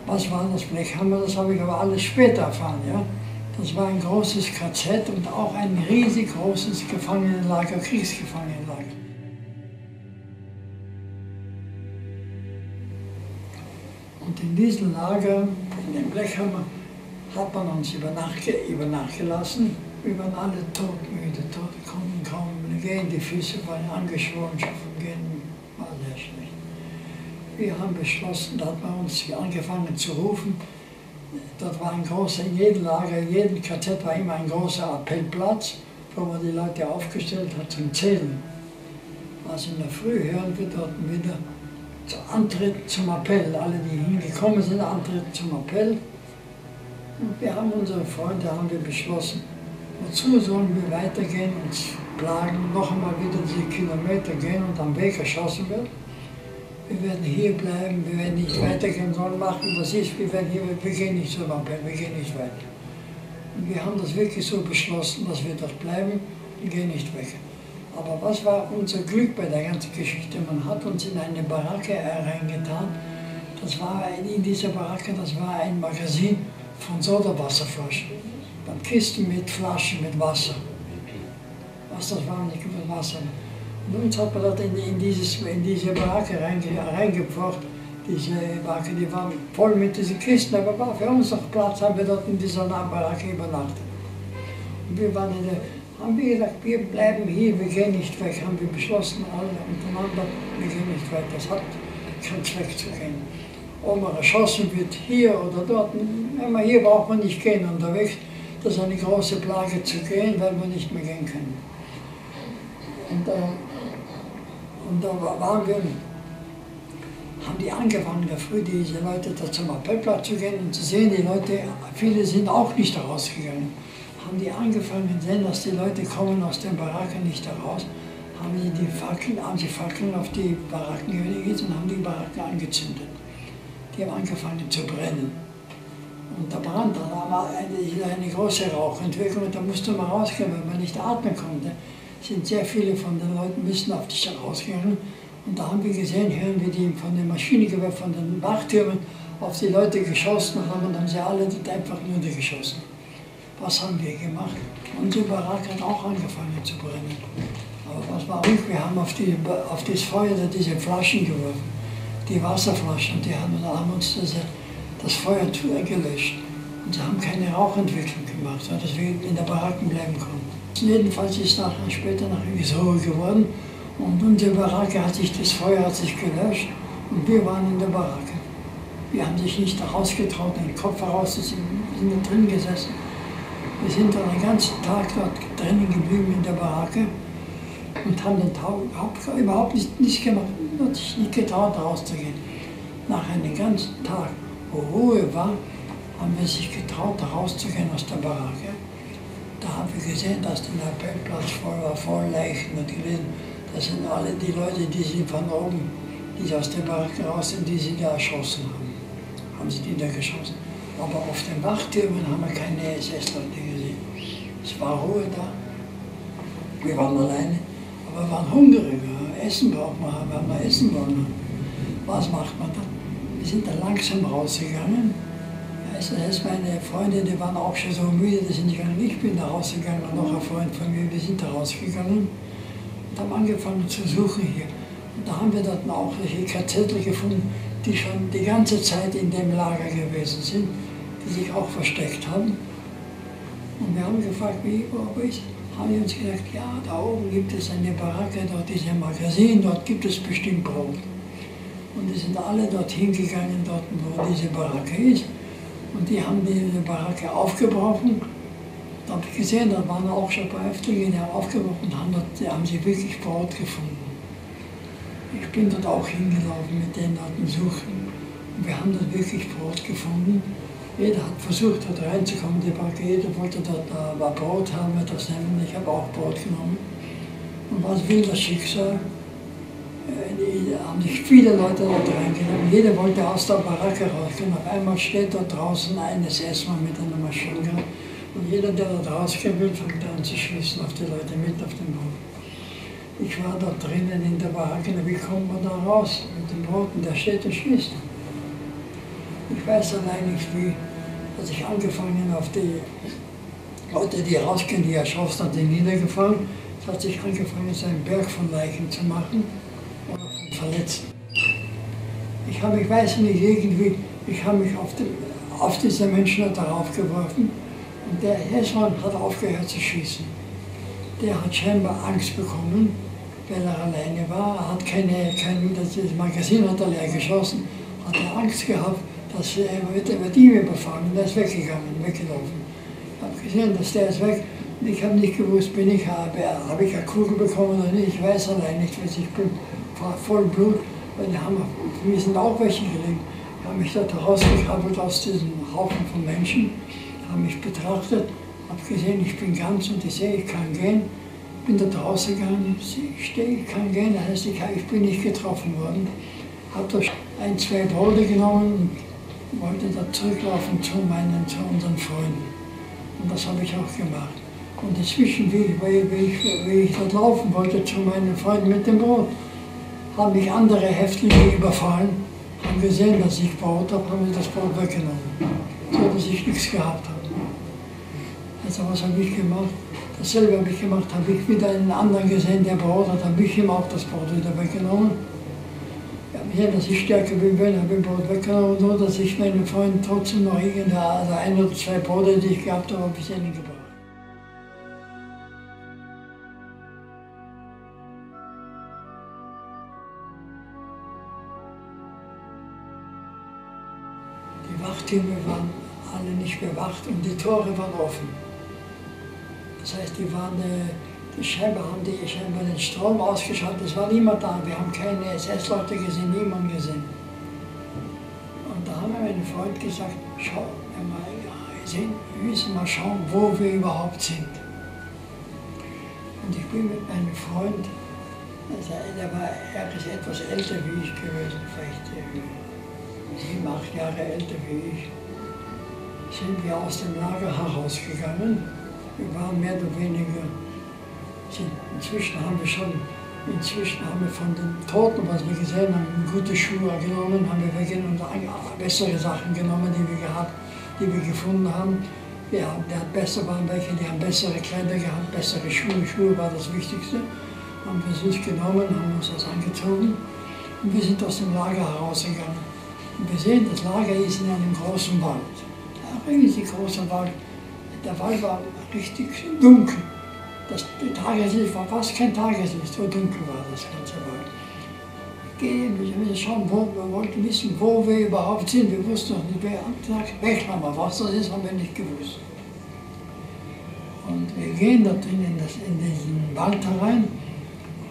was war das Blechhammer, das habe ich aber alles später erfahren. Ja? Das war ein großes KZ und auch ein riesig großes Gefangenenlager, Kriegsgefangenenlager. Und in diesem Lager, in dem Blechhammer, hat man uns über Nacht, gelassen. Wir waren alle todmüde, tot, konnten kaum gehen, die Füße waren angeschwollen. Wir haben beschlossen, da hat man uns angefangen zu rufen. Dort war ein großer, in jedem Lager, in jedem KZ war immer ein großer Appellplatz, wo man die Leute aufgestellt hat zum Zählen. Also in der Früh hören wir dort wieder Antritt zum Appell. Alle, die hingekommen sind, Antritt zum Appell. Und wir haben unsere Freunde haben wir beschlossen, wozu sollen wir weitergehen und plagen, noch einmal wieder diese Kilometer gehen und am Weg erschossen wird. Wir werden hier bleiben, wir werden nicht weitergehen sollen machen, das ist, wir werden hier, wir gehen nicht zum Appell, wir gehen nicht weiter. Und wir haben das wirklich so beschlossen, dass wir dort bleiben und gehen nicht weg. Aber was war unser Glück bei der ganzen Geschichte? Man hat uns in eine Baracke reingetan. Das war in dieser Baracke, das war ein Magazin von Sodawasserflaschen. Dann Kisten mit Flaschen mit Wasser. Was das war, nicht mit Wasser. Uns hat man dort in, in, dieses, in diese Baracke reinge, reingepfercht. Diese Baracke, die war voll mit diesen Kisten, aber war für uns noch Platz, haben wir dort in dieser Baracke übernachtet. Und wir waren in der, haben wir gesagt, wir bleiben hier, wir gehen nicht weg, haben wir beschlossen, alle untereinander, wir gehen nicht weg. Das hat keinen Zweck zu gehen ob man erschossen wird, hier oder dort. Man hier braucht man nicht gehen unterwegs. Das ist eine große Plage zu gehen, weil wir nicht mehr gehen können. Und, äh, und da waren wir, haben die angefangen, früh diese Leute da zum Appellplatz zu gehen und zu sehen, die Leute, viele sind auch nicht rausgegangen. Haben die angefangen, sehen, dass die Leute kommen aus den Baracken nicht heraus, haben sie die Fackeln, haben sie Fackeln auf die Baracken gelegt und haben die Baracken angezündet die haben angefangen zu brennen. Und da war eine, eine große Rauchentwicklung und da musste man rausgehen, weil man nicht atmen konnte. Sind sehr viele von den Leuten müssen auf die rausgegangen. Und da haben wir gesehen, hören wir die von den Maschinengewehr, von den Wachtürmen auf die Leute geschossen haben und dann sie alle einfach nur geschossen. Was haben wir gemacht? Unsere Baracke hat auch angefangen zu brennen. Aber was war ruhig? Wir haben auf, die, auf das Feuer diese Flaschen geworfen die Wasserflaschen, die haben, haben uns das, das Feuer gelöscht. Und sie haben keine Rauchentwicklung gemacht, sodass wir in der Baracken bleiben konnten. Jedenfalls ist nachher, später nachher so geworden und unsere Baracke hat sich, das Feuer hat sich gelöscht und wir waren in der Baracke. Wir haben sich nicht rausgetraut, den Kopf herauszuziehen, wir sind da drin gesessen. Wir sind dann den ganzen Tag dort drinnen geblieben in der Baracke und haben den Tag überhaupt nicht, nicht gemacht, hat sich nicht getraut rauszugehen. Nach einem ganzen Tag, wo Ruhe war, haben wir sich getraut rauszugehen aus der Baracke. Da haben wir gesehen, dass der Appellplatz voll war, voll Leichen und gelesen, das sind alle die Leute, die sie von oben, die aus der Baracke raus sind, die sie da erschossen haben. Haben sie die da geschossen. Aber auf den Wachtürmen haben wir keine SS-Leute gesehen. Es war Ruhe da. Wir waren alleine. Aber wir waren hungrig. Essen braucht man, wir haben noch Essen wollen. Was macht man dann? Wir sind da langsam rausgegangen. Das meine Freunde, die waren auch schon so müde, die sind gegangen. Ich bin da rausgegangen und noch ein Freund von mir, wir sind da rausgegangen und haben angefangen zu suchen hier. Und da haben wir dann auch solche KZler gefunden, die schon die ganze Zeit in dem Lager gewesen sind, die sich auch versteckt haben. Und wir haben gefragt, wie, wo ist haben die uns gesagt, ja, da oben gibt es eine Baracke, dort ist ein Magazin, dort gibt es bestimmt Brot. Und die sind alle dorthin gegangen, dort wo diese Baracke ist. Und die haben diese Baracke aufgebrochen. Da habe ich gesehen, da waren auch schon ein paar Häftlinge, die haben aufgebrochen und haben, dort, die haben sie wirklich Brot gefunden. Ich bin dort auch hingelaufen mit denen dort suchen. Und wir haben dort wirklich Brot gefunden. Jeder hat versucht, dort reinzukommen, die Barke, jeder wollte dort äh, Brot haben, etwas nehmen. Ich habe auch Brot genommen. Und was will das Schicksal? Haben sich viele Leute dort reingenommen. Jeder wollte aus der Baracke rausgehen. Auf einmal steht dort draußen ein SS-Mann mit einer Maschine. Und jeder, der dort rausgehen will, fängt an zu schießen auf die Leute mit auf dem Boot. Ich war dort drinnen in der Baracke, wie kommt man da raus mit dem Brot? Und der steht und schießt. Ich weiß allein nicht wie, als ich angefangen auf die Leute, die rausgehen, die erschossen hat, die niedergefallen, es hat sich angefangen, so einen Berg von Leichen zu machen Verletzten. Ich habe, ich weiß nicht, irgendwie, Ich habe mich auf, den, auf diese Menschen darauf geworfen und der Hessmann hat aufgehört zu schießen. Der hat scheinbar Angst bekommen, weil er alleine war. Er hat keine, kein, das Magazin hat er leer geschossen, hat er Angst gehabt, dass er wird, er wird ihn überfahren. Und er ist weggegangen, weggelaufen. Ich habe gesehen, dass der ist weg. Ich habe nicht gewusst, bin ich, habe, habe ich eine Kugel bekommen oder nicht. Ich weiß allein nicht, was ich bin. Voll Blut. Und haben, wir sind auch welche gelegen. Ich habe mich dort rausgekrabbelt aus diesem Haufen von Menschen, habe mich betrachtet, habe gesehen, ich bin ganz und ich sehe, ich kann gehen. Bin da draußen gegangen, ich stehe, ich kann gehen, das heißt, ich, ich bin nicht getroffen worden. Habe da ein, zwei Brote genommen und wollte da zurücklaufen zu, meinen, zu unseren Freunden. Und das habe ich auch gemacht. Und inzwischen, wie, wie, wie, ich, wie ich dort laufen wollte zu meinen Freunden mit dem Brot, haben mich andere Häftlinge überfallen, haben gesehen, dass ich Brot habe, haben mir das Brot weggenommen, so dass ich nichts gehabt habe. Also was habe ich gemacht? Dasselbe habe ich gemacht, habe ich wieder einen anderen gesehen, der Brot hat, habe ich ihm auch das Brot wieder weggenommen. Ja, gesehen, dass ich stärker bin, habe ich Brot weggenommen, nur dass ich meinen Freunden trotzdem noch irgendeine, also ein oder zwei Brote, die ich gehabt habe, habe ich ihnen Wachtürme waren alle nicht bewacht und die Tore waren offen. Das heißt, die, waren, äh, die Scheibe haben die scheinbar den Strom ausgeschaltet. Es war niemand da. Wir haben keine SS-Leute gesehen, niemanden gesehen. Und da haben wir meinem Freund gesagt, schau, wenn wir sehen, wir müssen mal schauen, wo wir überhaupt sind. Und ich bin mit meinem Freund, der war, er ist etwas älter wie ich gewesen, vielleicht äh, sieben, acht Jahre älter wie ich, sind wir aus dem Lager herausgegangen. Wir waren mehr oder weniger, inzwischen haben wir schon, inzwischen haben wir von den Toten, was wir gesehen haben, gute Schuhe genommen, haben wir weggenommen und bessere Sachen genommen, die wir gehabt, die wir gefunden haben. Wir haben, der hat besser waren welche, die haben bessere Kleider gehabt, bessere Schuhe. Schuhe war das Wichtigste. Haben wir sich genommen, haben uns das angezogen und wir sind aus dem Lager herausgegangen. Und wir sehen, das Lager ist in einem großen Wald. Ein riesig großer Wald. Der Wald war richtig dunkel. Das Tageslicht war fast kein Tageslicht, so dunkel war das ganze Wald. Gehen, wir müssen schauen, wo, wir wollten wissen, wo wir überhaupt sind. Wir wussten noch nicht, wer gesagt, Weghammer, was das ist, haben wir nicht gewusst. Und wir gehen dort drin in, das, in diesen Wald herein.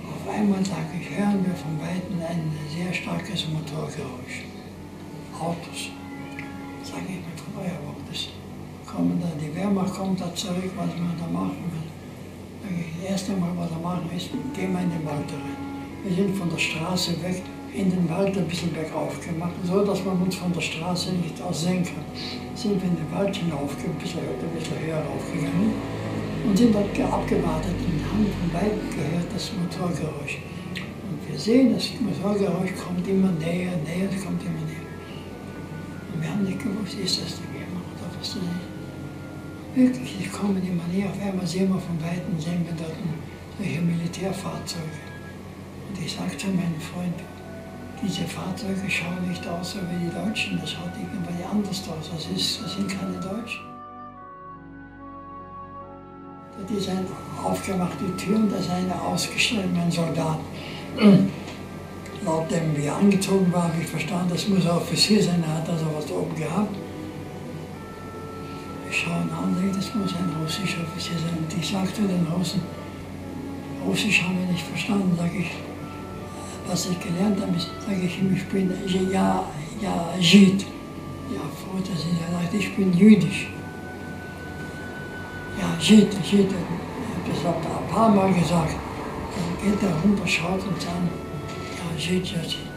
Auf einmal sage ich, hören wir von Weitem ein sehr starkes Motorgeräusch. Autos. Sage ich Wort ist kommen da, die Wehrmacht kommt da zurück, was man da machen will. Das erste Mal, was er machen ist, gehen wir in den Wald rein. Wir sind von der Straße weg, in den Wald ein bisschen bergauf gemacht, so dass man uns von der Straße nicht aus sehen kann. Sind wir in den Wald hinauf, ein bisschen, ein bisschen höher aufgegangen und sind dort abgewartet und haben von weit gehört das Motorgeräusch. Und wir sehen, das Motorgeräusch kommt immer näher, näher, es kommt immer wir haben nicht gewusst, ist das oder was das ist. Wirklich, die kommen immer näher. Auf einmal sehen wir von Weitem, sehen wir dort solche Militärfahrzeuge. Und ich sagte zu meinem Freund, diese Fahrzeuge schauen nicht aus wie die Deutschen, das schaut irgendwie anders aus. Das, ist, das sind keine Deutschen. Da ist ein aufgemacht die Tür und da ist einer ausgestellt, mein Soldat. Nachdem wir angezogen waren, habe ich verstanden, das muss ein Offizier sein, er hat also oben gehabt. Ich schaue ihn an, das muss ein russischer Offizier sein. Und ich sagte den Russen, Russisch haben wir nicht verstanden, sage ich, was ich gelernt habe, sage ich ihm, ich bin ja, ja, Jid. Ja, froh, dass er sagt, ich bin jüdisch. Ja, Jid, Jid. Ich habe das ein paar Mal gesagt. Dann geht er runter, schaut uns an. Ja, Jid, ja, Jid.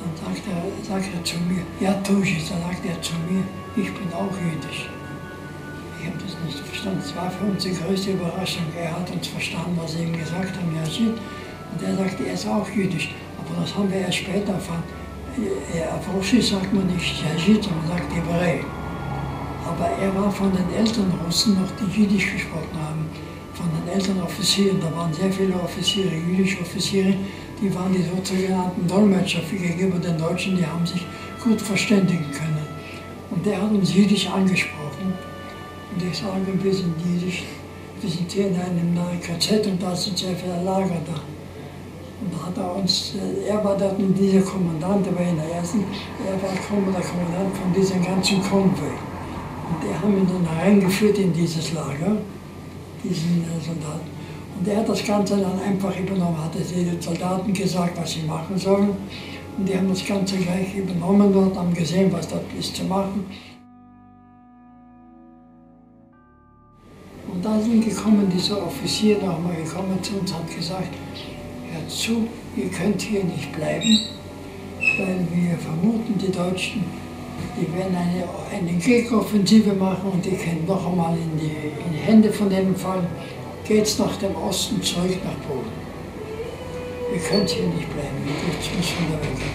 Dann sagt er, sagt er zu mir, ja, Tuschis, dann sagt er zu mir, ich bin auch jüdisch. Ich habe das nicht verstanden. Es war für uns die größte Überraschung. Er hat uns verstanden, was wir ihm gesagt haben, ja, Jid. Und er sagte, er ist auch jüdisch. Aber das haben wir erst später erfahren. Auf Russisch sagt man nicht Jajit, man sagt Hebräer. Aber er war von den Eltern Russen noch, die Jüdisch gesprochen haben. Von den Eltern Offizieren. Da waren sehr viele Offiziere, jüdische Offiziere, die waren die sogenannten Dolmetscher gegenüber den Deutschen, die haben sich gut verständigen können. Und der hat uns Jüdisch angesprochen. Und ich sage, wir sind Jüdisch, wir sind hier in einem neuen KZ und da sind sehr viele Lager da. Und da hat er uns, äh, er war dort dieser Kommandant, der war in der ersten, er war der Kommandant von diesem ganzen Konvoi. Und die haben ihn dann reingeführt in dieses Lager, diesen äh, Soldaten. Und er hat das Ganze dann einfach übernommen, hat den Soldaten gesagt, was sie machen sollen. Und die haben das Ganze gleich übernommen dort, haben gesehen, was dort ist zu machen. Und da sind gekommen, dieser Offizier nochmal gekommen zu uns, hat gesagt, hört zu, ihr könnt hier nicht bleiben, weil wir vermuten, die Deutschen, die werden eine, eine Gegenoffensive machen und die können noch einmal in die, in die Hände von denen fallen. Geht's nach dem Osten zurück nach Polen. Ihr könnt hier nicht bleiben, ihr müssen da weg.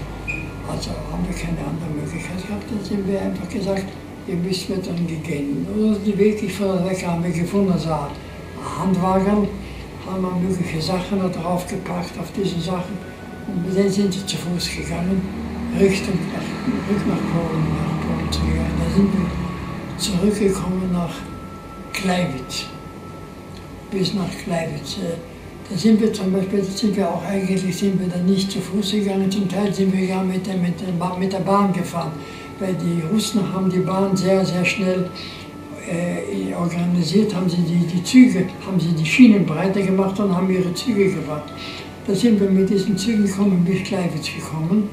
Also haben wir keine andere Möglichkeit gehabt, dann sind wir einfach gesagt, ihr müsst mit uns gehen. Und die wirklich von der Weg haben wir gefunden, also ein Handwagen, haben wir mögliche Sachen da gepackt, auf diese Sachen. Und mit denen sind sie zu Fuß gegangen, Richtung nach, Rück nach Polen, nach Polen zu gehen. Da sind wir zurückgekommen nach Kleiwitz, bis nach Kleiwitz. Äh, da sind wir zum Beispiel, sind wir auch eigentlich, sind wir da nicht zu Fuß gegangen, zum Teil sind wir ja mit der, mit der, mit der Bahn gefahren weil die Russen haben die Bahn sehr, sehr schnell äh, organisiert, haben sie die, die Züge, haben sie die Schienen breiter gemacht und haben ihre Züge gebracht. Da sind wir mit diesen Zügen gekommen, bis Gleiwitz gekommen.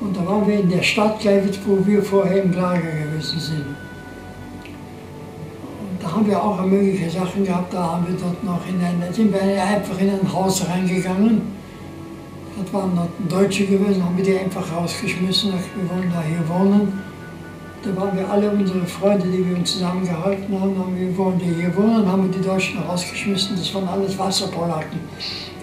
Und da waren wir in der Stadt Gleiwitz, wo wir vorher im Lager gewesen sind. Haben wir auch mögliche Sachen gehabt, da haben wir dort noch in ein, sind wir einfach in ein Haus reingegangen das waren dort Deutsche gewesen, haben wir die einfach rausgeschmissen. Wir wollen da hier wohnen. Da waren wir alle unsere Freunde, die wir uns zusammengehalten haben, haben wir wollen hier wohnen, haben wir die Deutschen rausgeschmissen. Das waren alles Wasserpolaken.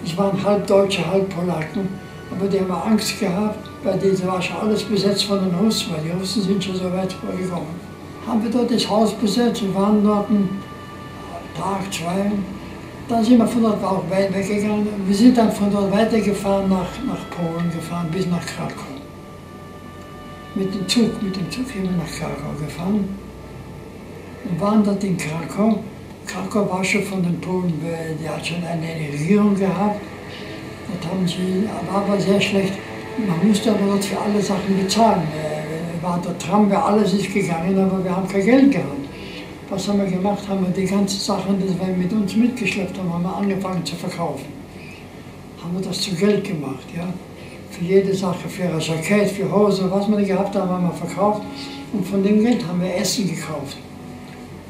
Das waren halb Deutsche, halb Polaken. Aber die haben Angst gehabt, weil diese war schon alles besetzt von den Russen, weil die Russen sind schon so weit vorgekommen. Haben wir dort das Haus besetzt, wir waren dort einen Tag, zwei, dann sind wir von dort auch weggegangen. Wir sind dann von dort weitergefahren nach, nach Polen gefahren, bis nach Krakau. Mit dem Zug, mit dem Zug sind wir nach Krakau gefahren und waren dort in Krakau. Krakau war schon von den Polen, die hat schon eine Regierung gehabt. Dort haben sie, war aber sehr schlecht. Man musste aber dort für alle Sachen bezahlen. War der Tram, alles ist gegangen, aber wir haben kein Geld gehabt. Was haben wir gemacht? Haben wir die ganzen Sachen, die wir mit uns mitgeschleppt haben, haben wir angefangen zu verkaufen. Haben wir das zu Geld gemacht, ja. Für jede Sache, für ein Jackett, für Hose, was wir gehabt haben, haben wir verkauft. Und von dem Geld haben wir Essen gekauft.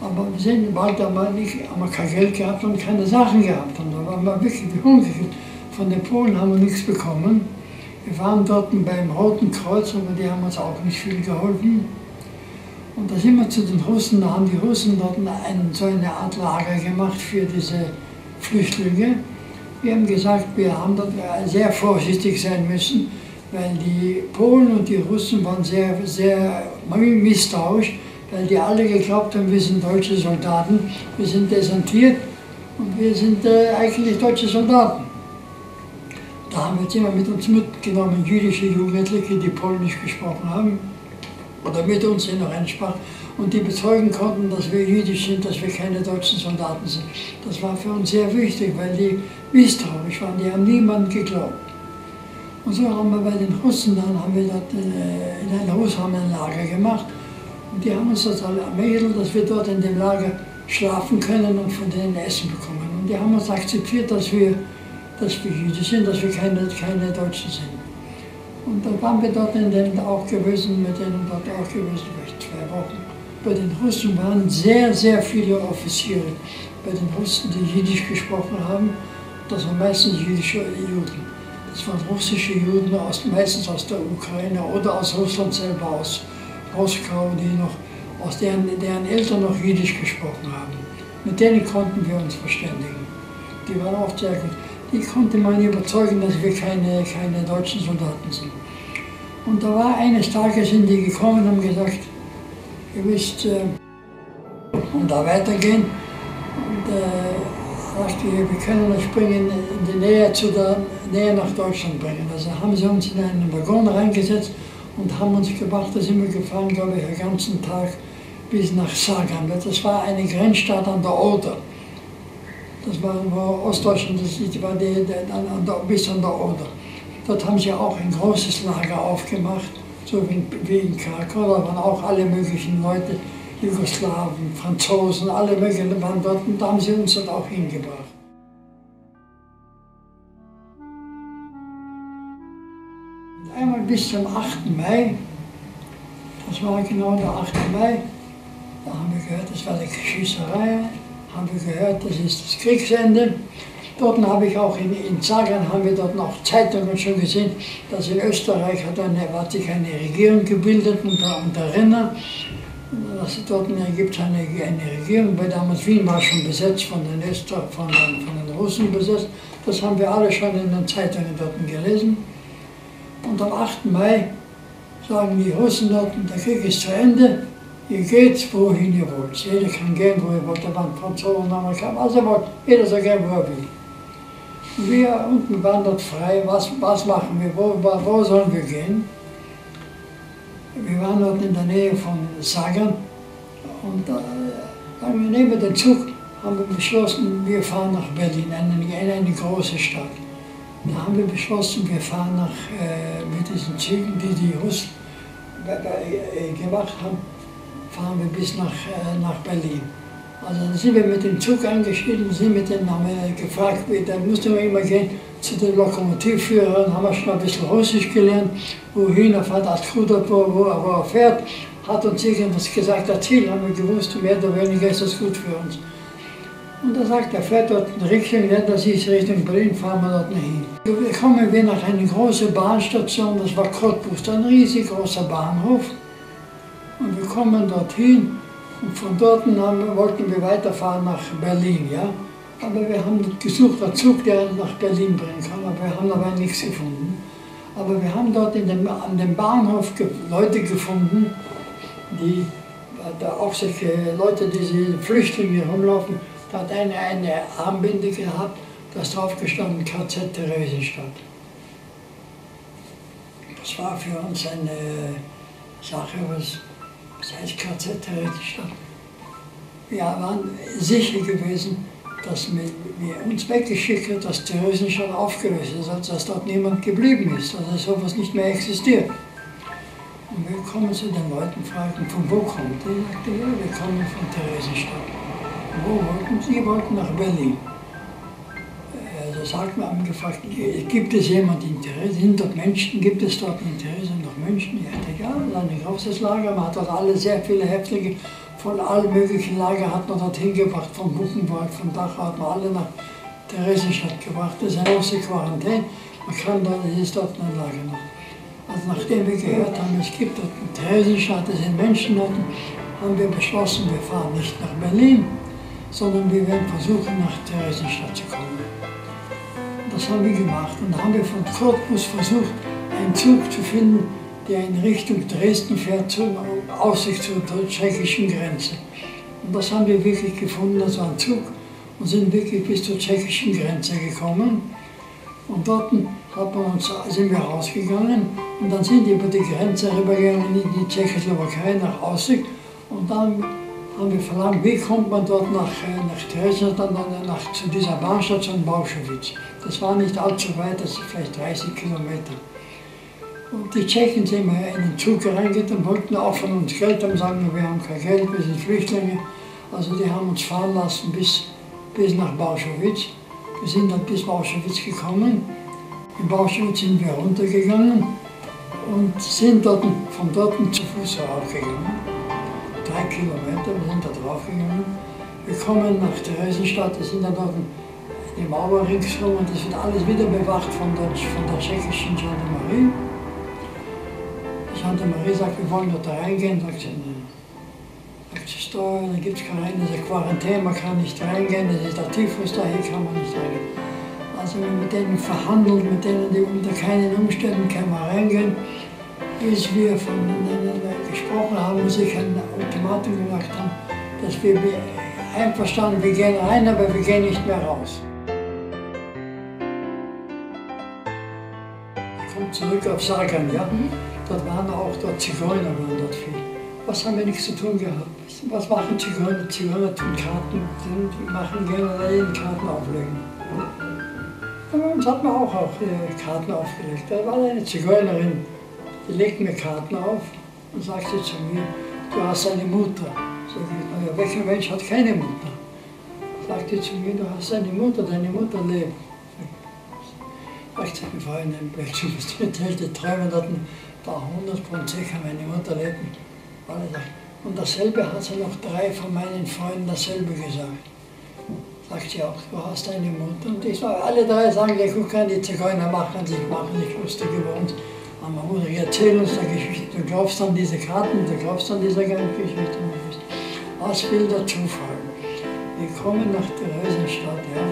Aber wir sind bald einmal nicht, haben wir kein Geld gehabt und keine Sachen gehabt. Und da waren wir wirklich hungrig. Von den Polen haben wir nichts bekommen. Wir waren dort beim Roten Kreuz, aber die haben uns auch nicht viel geholfen. Und da sind wir zu den Russen, da haben die Russen dort ein, so eine Art Lager gemacht für diese Flüchtlinge. Wir haben gesagt, wir haben dort sehr vorsichtig sein müssen, weil die Polen und die Russen waren sehr, sehr misstrauisch, weil die alle geglaubt haben, wir sind deutsche Soldaten, wir sind desertiert und wir sind äh, eigentlich deutsche Soldaten. Da haben wir immer mit uns mitgenommen, jüdische Jugendliche, die Polnisch gesprochen haben oder mit uns in der Rennsprache und die bezeugen konnten, dass wir jüdisch sind, dass wir keine deutschen Soldaten sind. Das war für uns sehr wichtig, weil die misstrauisch waren, die haben niemand geglaubt. Und so haben wir bei den Russen, dann haben wir dort äh, in einer Russland ein Lager gemacht und die haben uns das alle ermädelt, dass wir dort in dem Lager schlafen können und von denen Essen bekommen. Und die haben uns akzeptiert, dass wir, dass wir Jüdisch sind, dass wir keine, keine Deutschen sind. Und dann waren wir dort in den auch gewesen, mit denen dort auch gewesen, vielleicht zwei Wochen. Bei den Russen waren sehr, sehr viele Offiziere. Bei den Russen, die Jiddisch gesprochen haben, das waren meistens jüdische Juden. Das waren russische Juden, aus, meistens aus der Ukraine oder aus Russland selber, aus Moskau, die noch, aus deren, deren Eltern noch Jiddisch gesprochen haben. Mit denen konnten wir uns verständigen. Die waren oft sehr gut die konnte man überzeugen, dass wir keine, keine deutschen Soldaten sind. Und da war eines Tages sind die gekommen und haben gesagt, ihr müsst äh, und da weitergehen. Und äh, sagte, wir können euch bringen in die Nähe, zu der, Nähe nach Deutschland bringen. Also haben sie uns in einen Waggon reingesetzt und haben uns gebracht, da sind wir gefahren, glaube ich, den ganzen Tag bis nach Sagan. Das war eine Grenzstadt an der Oder. Das war wo Ostdeutschland, das war die, an der, bis an der Oder. Dort haben sie auch ein großes Lager aufgemacht, so wie, wie in Krakau. Da waren auch alle möglichen Leute, Jugoslawen, Franzosen, alle möglichen waren dort und da haben sie uns dort auch hingebracht. Einmal bis zum 8. Mai, das war genau der 8. Mai, da haben wir gehört, das war die Schießerei, haben wir gehört, das ist das Kriegsende. Dort habe ich auch in, in Zagreb haben wir dort noch Zeitungen schon gesehen, dass in Österreich hat, eine, hat sich eine Regierung gebildet unter, unter Renner. Dass dort gibt es eine, eine Regierung, weil damals Wien war schon besetzt von den, Öster, von, den, von den Russen besetzt. Das haben wir alle schon in den Zeitungen dort gelesen. Und am 8. Mai sagen die Russen dort, der Krieg ist zu Ende, Ihr geht, wohin ihr wollt. Jeder kann gehen, wo ihr wollt. Da waren Franzosen, Amerikaner, also wollt. Jeder soll gehen, wo er will. Wir unten waren dort frei. Was, was machen wir? Wo, wo sollen wir gehen? Wir waren dort in der Nähe von Sagan. Und äh, wir nehmen den Zug, haben wir beschlossen, wir fahren nach Berlin, in eine, große Stadt. Da haben wir beschlossen, wir fahren nach, äh, mit diesen Zügen, die die Russen gemacht haben, fahren wir bis nach, äh, nach Berlin. Also dann sind wir mit dem Zug eingestiegen, sind mit denen, haben gefragt, dann mussten wir immer gehen zu den Lokomotivführern, haben wir schon ein bisschen Russisch gelernt, wohin er fährt, als Kruder, wo, er fährt, hat uns irgendwas gesagt, das Ziel haben wir gewusst, mehr oder weniger ist das gut für uns. Und er sagt, er fährt dort in Richtung, ja, das ist Richtung Berlin, fahren wir dort hin. Wir kommen wir nach einer großen Bahnstation, das war Cottbus, ein riesig großer Bahnhof. Und wir kommen dorthin und von dort haben, wollten wir weiterfahren nach Berlin. Ja? Aber wir haben gesucht, einen Zug, der nach Berlin bringen kann, aber wir haben dabei nichts gefunden. Aber wir haben dort dem, an dem Bahnhof Leute gefunden, die da auch solche Leute, diese Flüchtlinge rumlaufen, da hat eine eine Armbinde gehabt, da ist drauf gestanden KZ Theresienstadt. Das war für uns eine Sache, was das heißt KZ Theresienstadt. Wir waren sicher gewesen, dass wir uns weggeschickt hat, dass Theresienstadt aufgelöst ist, also dass dort niemand geblieben ist, dass sowas nicht mehr existiert. Und wir kommen zu den Leuten, fragen, von wo kommt ihr? Ich sagte, ja, wir kommen von Theresienstadt. Wo wollten Sie? Wollten nach Berlin. Also sagt man, haben gefragt, gibt es jemand in Therese? Sind dort Menschen? Gibt es dort in Therese noch Menschen? Ja, ein großes Lager. Man hat dort alle sehr viele Häftlinge von allen möglichen Lagern hat man dorthin gebracht, von Buchenwald, von Dachau hat man alle nach Theresienstadt gebracht. Das ist eine große Quarantäne. Man kann dort, es ist dort ein Lager noch. Also nachdem wir gehört haben, es gibt dort eine Theresienstadt, es sind Menschen dort, haben wir beschlossen, wir fahren nicht nach Berlin, sondern wir werden versuchen, nach Theresienstadt zu kommen. Das haben wir gemacht und haben wir von Cottbus versucht, einen Zug zu finden, der in Richtung Dresden fährt, zur Aussicht zur tschechischen Grenze. Und das haben wir wirklich gefunden, das war ein Zug, und sind wirklich bis zur tschechischen Grenze gekommen. Und dort hat man uns, sind wir rausgegangen und dann sind wir über die Grenze rübergegangen in die Tschechoslowakei nach Aussicht. Und dann haben wir verlangt, wie kommt man dort nach, äh, nach Dresden, dann nach, zu dieser Bahnstation Bauschewitz. Das war nicht allzu weit, das ist vielleicht 30 Kilometer. Und die Tschechen sind mir in den Zug reingegangen und wollten auch von uns Geld haben, sagen, wir haben kein Geld, wir sind Flüchtlinge. Also die haben uns fahren lassen bis, bis nach Bauschewitz. Wir sind dann bis Bauschewitz gekommen. In Bauschewitz sind wir runtergegangen und sind dort, von dort zu Fuß raufgegangen. Drei Kilometer, wir sind da draufgegangen. Wir kommen nach Theresienstadt, wir sind dann dort die Mauer ringsherum und das wird alles wieder bewacht von der, von der tschechischen Gendarmerie. Die Gendarmerie sagt, wir wollen dort reingehen. Sagt sie, nein. Sagt sie, Steuer, da gibt es keine ist Quarantäne, man kann nicht reingehen, das ist der Typhus da, hier kann man nicht reingehen. Also wir mit denen verhandelt, mit denen, die unter keinen Umständen kann man reingehen, bis wir voneinander gesprochen haben und sich ein Ultimatum gemacht haben, dass wir einverstanden, wir gehen rein, aber wir gehen nicht mehr raus. komme zurück auf Sagan, ja. Mhm. Dort waren auch dort Zigeuner, waren dort viel. Was haben wir nichts zu tun gehabt? Was machen Zigeuner? Zigeuner tun Karten, die machen gerne jeden Karten auflegen. Bei uns hat man auch, auch äh, Karten aufgelegt. Da war eine Zigeunerin, die legt mir Karten auf und sagte zu mir, du hast eine Mutter. Sag ich, naja, welcher Mensch hat keine Mutter? Sagte zu mir, du hast eine Mutter, deine Mutter lebt. Ich habe vorhin ein Blödsinn erzählt, [laughs] die hundert von sicher, meine Mutter lebt. Und dasselbe hat sie noch drei von meinen Freunden dasselbe gesagt. Sagt sie auch, du hast eine Mutter. Und ich sage, alle drei sagen, ja, guck an, die Zigeuner machen sich, machen sich lustig über uns. Aber ich erzähl uns die Geschichte. Du glaubst an diese Karten, du glaubst an diese ganze Geschichte. Was will der Zufall? Wir kommen nach der Rösenstadt, ja.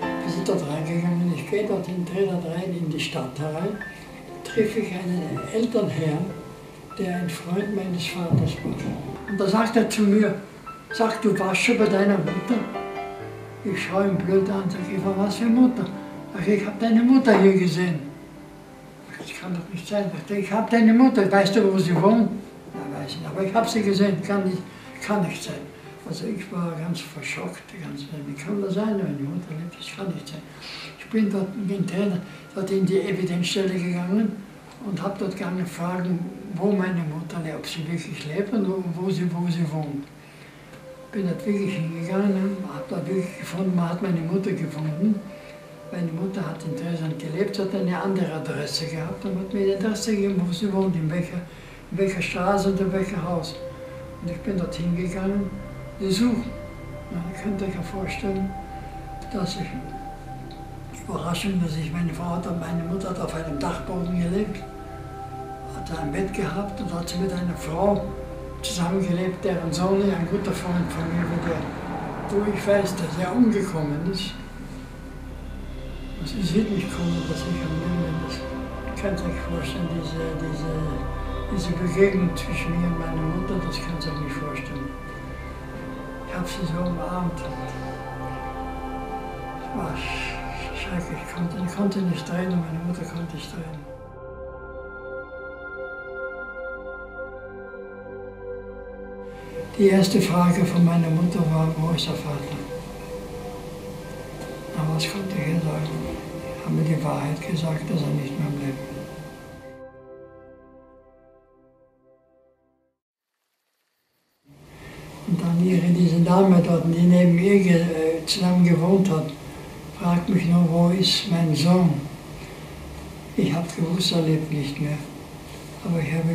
Wir sind dort reingegangen, ich gehe dort in, dort rein in die Stadt herein, treffe ich einen Elternherrn, der ein Freund meines Vaters war. Und da sagt er zu mir, sag, du warst schon bei deiner Mutter? Ich schaue ihn blöd an, sage ich, was für Mutter? Sag ich, habe deine Mutter hier gesehen. Das kann doch nicht sein. Ich habe deine Mutter, weißt du, wo sie wohnt? Ja, weiß nicht, aber ich habe sie gesehen, kann nicht, kann nicht sein. Also ich war ganz verschockt, ganz, wie kann das sein, wenn die Mutter lebt, das kann nicht sein. Ich bin dort, bin dort in die Evidenzstelle gegangen und habe dort gerne fragen, wo meine Mutter lebt, ob sie wirklich lebt und wo sie, wo sie wohnt. Bin dort wirklich hingegangen, habe dort wirklich gefunden, man hat meine Mutter gefunden. Meine Mutter hat in Dresden gelebt, hat eine andere Adresse gehabt und hat mir die Adresse gegeben, wo sie wohnt, in welcher, in welcher Straße und in welchem Haus. Und ich bin dort hingegangen besuchen. Ja, ihr könnt euch ja vorstellen, dass ich, Überraschung, dass ich meine Frau und meine Mutter hat auf einem Dachboden gelebt, hat ein Bett gehabt und hat sie mit einer Frau zusammengelebt, deren Sohn ein guter Freund von mir war, der, wo ich weiß, dass er umgekommen ist. Es wird nicht kommen, dass ich am Leben das könnt ihr euch vorstellen, diese, diese, diese Begegnung zwischen mir und meiner Mutter, das könnt ihr euch nicht vorstellen habe sie so umarmt. Es war schrecklich, ich konnte, ich konnte nicht drehen und meine Mutter konnte nicht drehen. Die erste Frage von meiner Mutter war, wo ist der Vater? Aber was konnte ich ihr sagen? Ich habe mir die Wahrheit gesagt, dass er nicht mehr lebt. Und dann ihre, diese Dame dort, die neben mir äh, zusammen gewohnt hat, fragt mich nur, wo ist mein Sohn? Ich habe gewusst, er lebt nicht mehr. Aber ich habe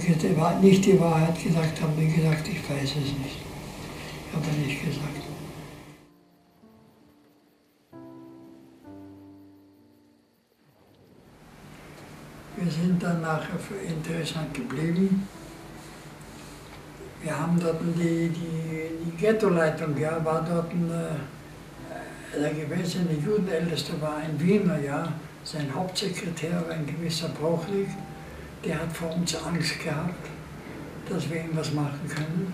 nicht die Wahrheit gesagt, habe mir gesagt, ich weiß es nicht. Ich habe nicht gesagt. Wir sind dann nachher interessant geblieben. Wir haben dort die, die, die Ghetto-Leitung, ja, war dort ein, äh, der gewesene Judenälteste war ein Wiener, ja, sein Hauptsekretär war ein gewisser Bruchlig, der hat vor uns Angst gehabt, dass wir ihm was machen können,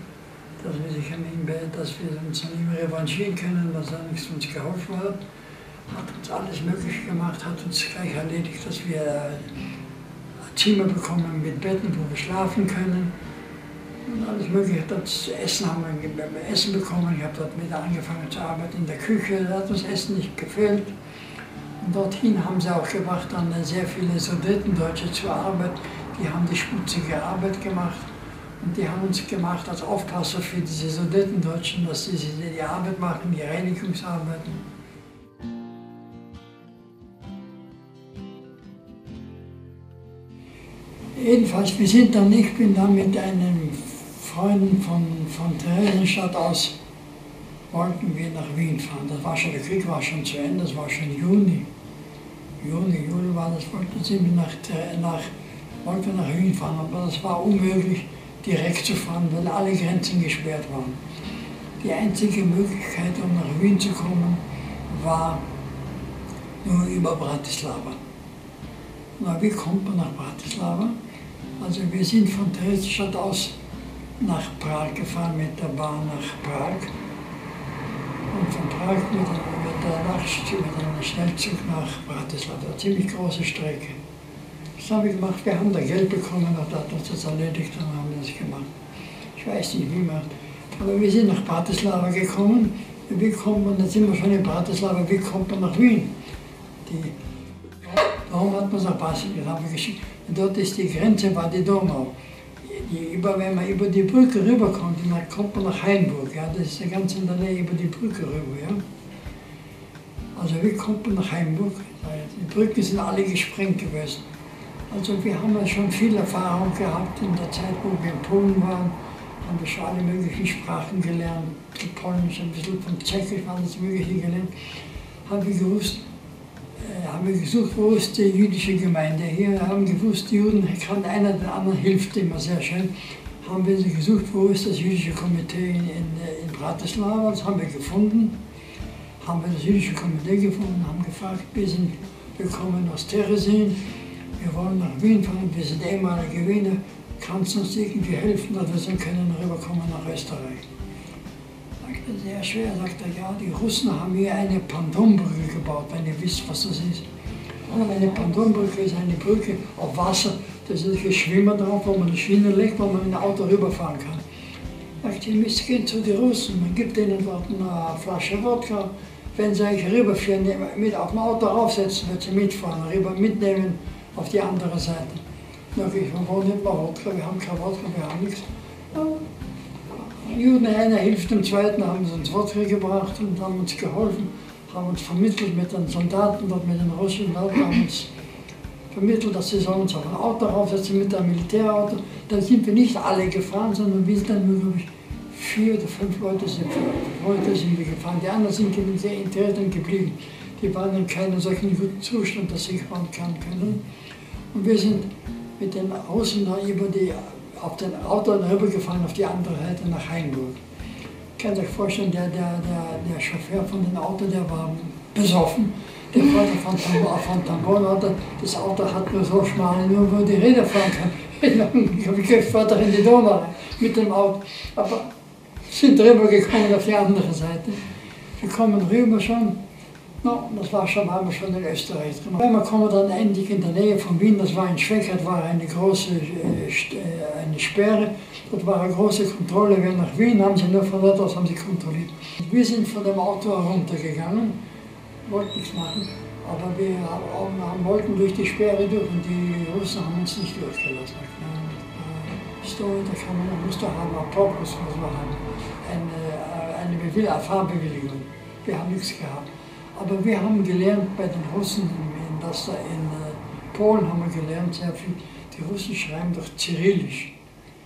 dass wir, sich an ihm, dass wir uns an ihm revanchieren können, dass er nichts uns geholfen hat, hat uns alles möglich gemacht, hat uns gleich erledigt, dass wir ein Zimmer bekommen mit Betten, wo wir schlafen können und alles Mögliche. Dort zu essen haben wir Essen bekommen. Ich habe dort wieder angefangen zu arbeiten in der Küche. Da hat uns Essen nicht gefehlt. Und dorthin haben sie auch gebracht dann sehr viele Sudetendeutsche zur Arbeit. Die haben die schmutzige Arbeit gemacht. Und die haben uns gemacht als Aufpasser für diese Sudetendeutschen, dass sie die Arbeit machen, die Reinigungsarbeiten. Jedenfalls, wir sind dann, ich bin dann mit einem Freunden von, von Theresienstadt aus wollten wir nach Wien fahren. Das war schon, der Krieg war schon zu Ende, das war schon Juni. Juni, Juli war das, wollten sie nach, nach, wollten nach Wien fahren, aber das war unmöglich, direkt zu fahren, weil alle Grenzen gesperrt waren. Die einzige Möglichkeit, um nach Wien zu kommen, war nur über Bratislava. Na, wie kommt man nach Bratislava? Also wir sind von Theresienstadt aus nach Prag gefahren mit der Bahn nach Prag. Und von Prag mit, der Nacht, mit einem Schnellzug nach Bratislava. Eine ziemlich große Strecke. Was haben wir gemacht? Wir haben da Geld bekommen, da hat uns das erledigt und haben das gemacht. Ich weiß nicht, wie man. Aber wir sind nach Bratislava gekommen. Wie kommt man, jetzt sind wir schon in Bratislava, wie kommt man nach Wien? Die, warum hat man es nach Bratislava geschickt? Und dort ist die Grenze, war die Donau. Die, über, wenn man über die Brücke rüberkommt, dann kommt man nach Hainburg. Ja? Das ist ganz in der Nähe über die Brücke rüber. Ja? Also wie kommt man nach Hainburg? Die Brücken sind alle gesprengt gewesen. Also wir haben ja schon viel Erfahrung gehabt in der Zeit, wo wir in Polen waren haben wir schon alle möglichen Sprachen gelernt, Polnisch, ein bisschen von Tschechisch, alles Mögliche gelernt. Haben wir gewusst, haben wir gesucht, wo ist die jüdische Gemeinde hier, haben gewusst, die Juden kann einer den anderen, hilft immer sehr schön. Haben wir gesucht, wo ist das jüdische Komitee in, in, in Bratislava, das haben wir gefunden. Haben wir das jüdische Komitee gefunden, haben gefragt, wir, sind, wir kommen aus Teresin, wir wollen nach Wien fahren, wir sind ehemalige Wiener, kannst du uns irgendwie helfen, dass wir so können rüberkommen nach Österreich? Sehr schwer, sagt er, ja, die Russen haben hier eine Pantonbrücke gebaut, wenn ihr wisst, was das ist. Eine Pantonbrücke ist eine Brücke auf Wasser, da ist ein Schwimmer drauf, wo man eine Schiene legt, wo man mit dem Auto rüberfahren kann. Sagt ihr müsst gehen zu den Russen, man gibt ihnen dort eine Flasche Wodka, wenn sie euch rüberführen, mit auf dem Auto aufsetzen, wird sie mitfahren, rüber mitnehmen auf die andere Seite. Na, wir wollen nicht mal Wodka, wir haben kein Wodka, wir haben nichts. Juden, einer hilft dem Zweiten, haben sie uns Wodka gebracht und haben uns geholfen, haben uns vermittelt mit den Soldaten dort, mit den russischen Leuten, haben uns vermittelt, dass sie uns auf ein Auto raufsetzen mit einem Militärauto. Dann sind wir nicht alle gefahren, sondern wir sind dann nur, glaube ich, vier oder fünf Leute sind, Leute sind wir gefahren. Die anderen sind sehr in geblieben. Die waren in keinem solchen guten Zustand, dass sie fahren können. Und wir sind mit den Russen da über die, auf den Auto rübergefahren auf die andere Seite nach Hainburg. Ich kann euch vorstellen, der, der, der, der Chauffeur von dem Auto, der war besoffen. Der Vater von, von Tambon, das Auto hat nur so schmal, nur wo die Räder fahren kann. [laughs] Ich habe gefahren in die Donau mit dem Auto. Aber sind drüber gekommen auf die andere Seite. Wir kommen rüber schon No, das war schon, haben wir schon in Österreich gemacht. Einmal kommen wir dann endlich in der Nähe von Wien, das war in Schweckert, war eine große äh, äh, eine Sperre. Dort war eine große Kontrolle. Wer nach Wien haben sie nur von dort aus haben sie kontrolliert. Wir sind von dem Auto heruntergegangen, wollten nichts machen, aber wir haben, wollten durch die Sperre durch und die Russen haben uns nicht durchgelassen. Story, da kann man, muss doch haben, Popus muss man haben, eine, eine, eine Fahrbewilligung. Wir haben nichts gehabt. Aber wir haben gelernt bei den Russen, in, das in äh, Polen haben wir gelernt sehr viel, die Russen schreiben doch Cyrillisch.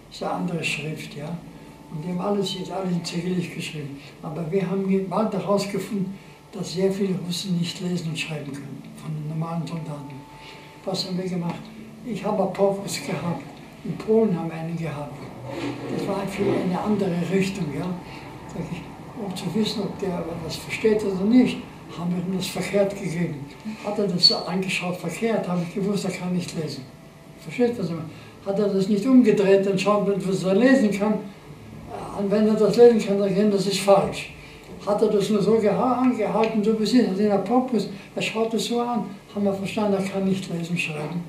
Das ist eine andere Schrift, ja. Und die haben alles jetzt alle in Cyrillisch geschrieben. Aber wir haben bald herausgefunden, dass sehr viele Russen nicht lesen und schreiben können, von den normalen Soldaten. Was haben wir gemacht? Ich habe Apophis gehabt. In Polen haben wir einen gehabt. Das war für eine andere Richtung, ja. Um zu wissen, ob der was versteht oder nicht haben wir ihm das verkehrt gegeben. Hat er das angeschaut verkehrt, habe ich gewusst, er kann nicht lesen. Versteht ich meine? Hat er das nicht umgedreht, dann schaut man, was er lesen kann. Und wenn er das lesen kann, dann das ist falsch. Hat er das nur so angehalten, so wie es ist, den Apopus, er schaut es so an, haben wir verstanden, er kann nicht lesen, schreiben.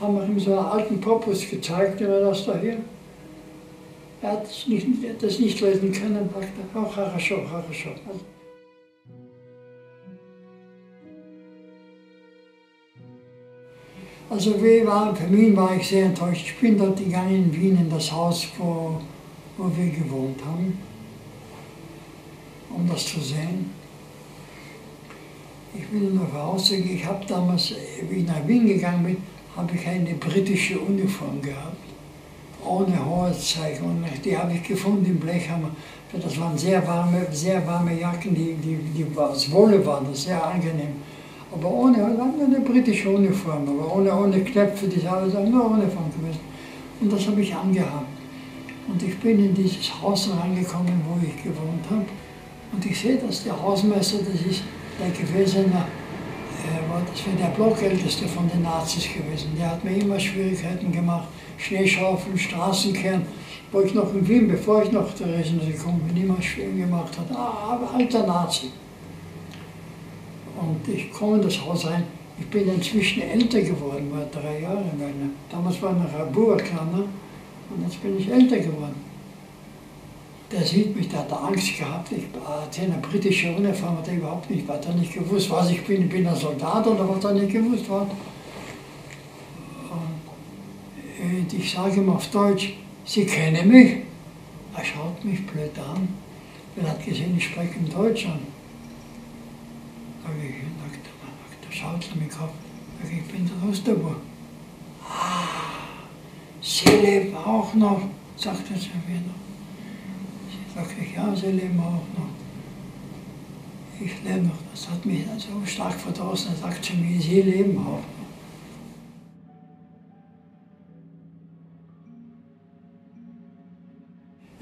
Haben wir ihm so einen alten Popus gezeigt, wie das da hier. Er hat das nicht, das nicht lesen können, sagt er, auch Haraschow, Haraschow. Also war, für mich war ich sehr enttäuscht. Ich bin dort gegangen in Wien in das Haus, wo, wo wir gewohnt haben, um das zu sehen. Ich will noch voraussagen, ich habe damals, wie ich nach Wien gegangen bin, habe ich eine britische Uniform gehabt, ohne Hoheitszeichen. Und die habe ich gefunden im Blechhammer. Das waren sehr warme, sehr warme Jacken, die, die, die aus Wolle waren, sehr angenehm. Aber ohne, eine britische Uniform, aber ohne, ohne Knöpfe, die alles nur Uniform gewesen. Und das habe ich angehabt. Und ich bin in dieses Haus reingekommen, wo ich gewohnt habe. Und ich sehe, dass der Hausmeister, das ist der gewesene, äh, das wäre der Blockälteste von den Nazis gewesen. Der hat mir immer Schwierigkeiten gemacht, Schneeschaufeln, Straßenkehren, wo ich noch in Wien, bevor ich noch zur Residenz gekommen bin, immer schwer gemacht hat. Ah, alter Nazi. Und ich komme in das Haus rein, Ich bin inzwischen älter geworden, war drei Jahre meine. Damals war noch ein Bauer kleiner und jetzt bin ich älter geworden. Der sieht mich, der hat Angst gehabt. Ich hatte eine britische Uniform, hat er überhaupt nicht, hat er nicht gewusst, was ich bin. Ich bin ein Soldat oder was er nicht gewusst hat. Und ich sage ihm auf Deutsch, Sie kennen mich? Er schaut mich blöd an. Er hat gesehen, ich spreche in Deutsch an. Sag ich, da schaut er mich. Sag ich, bin der Osterburg. Ah, Sie leben auch noch, sagt er zu mir noch. Ich, ja, Sie leben auch noch. Ich lebe noch. Das hat mich so stark verdrossen. Er sagt zu mir, Sie leben auch noch.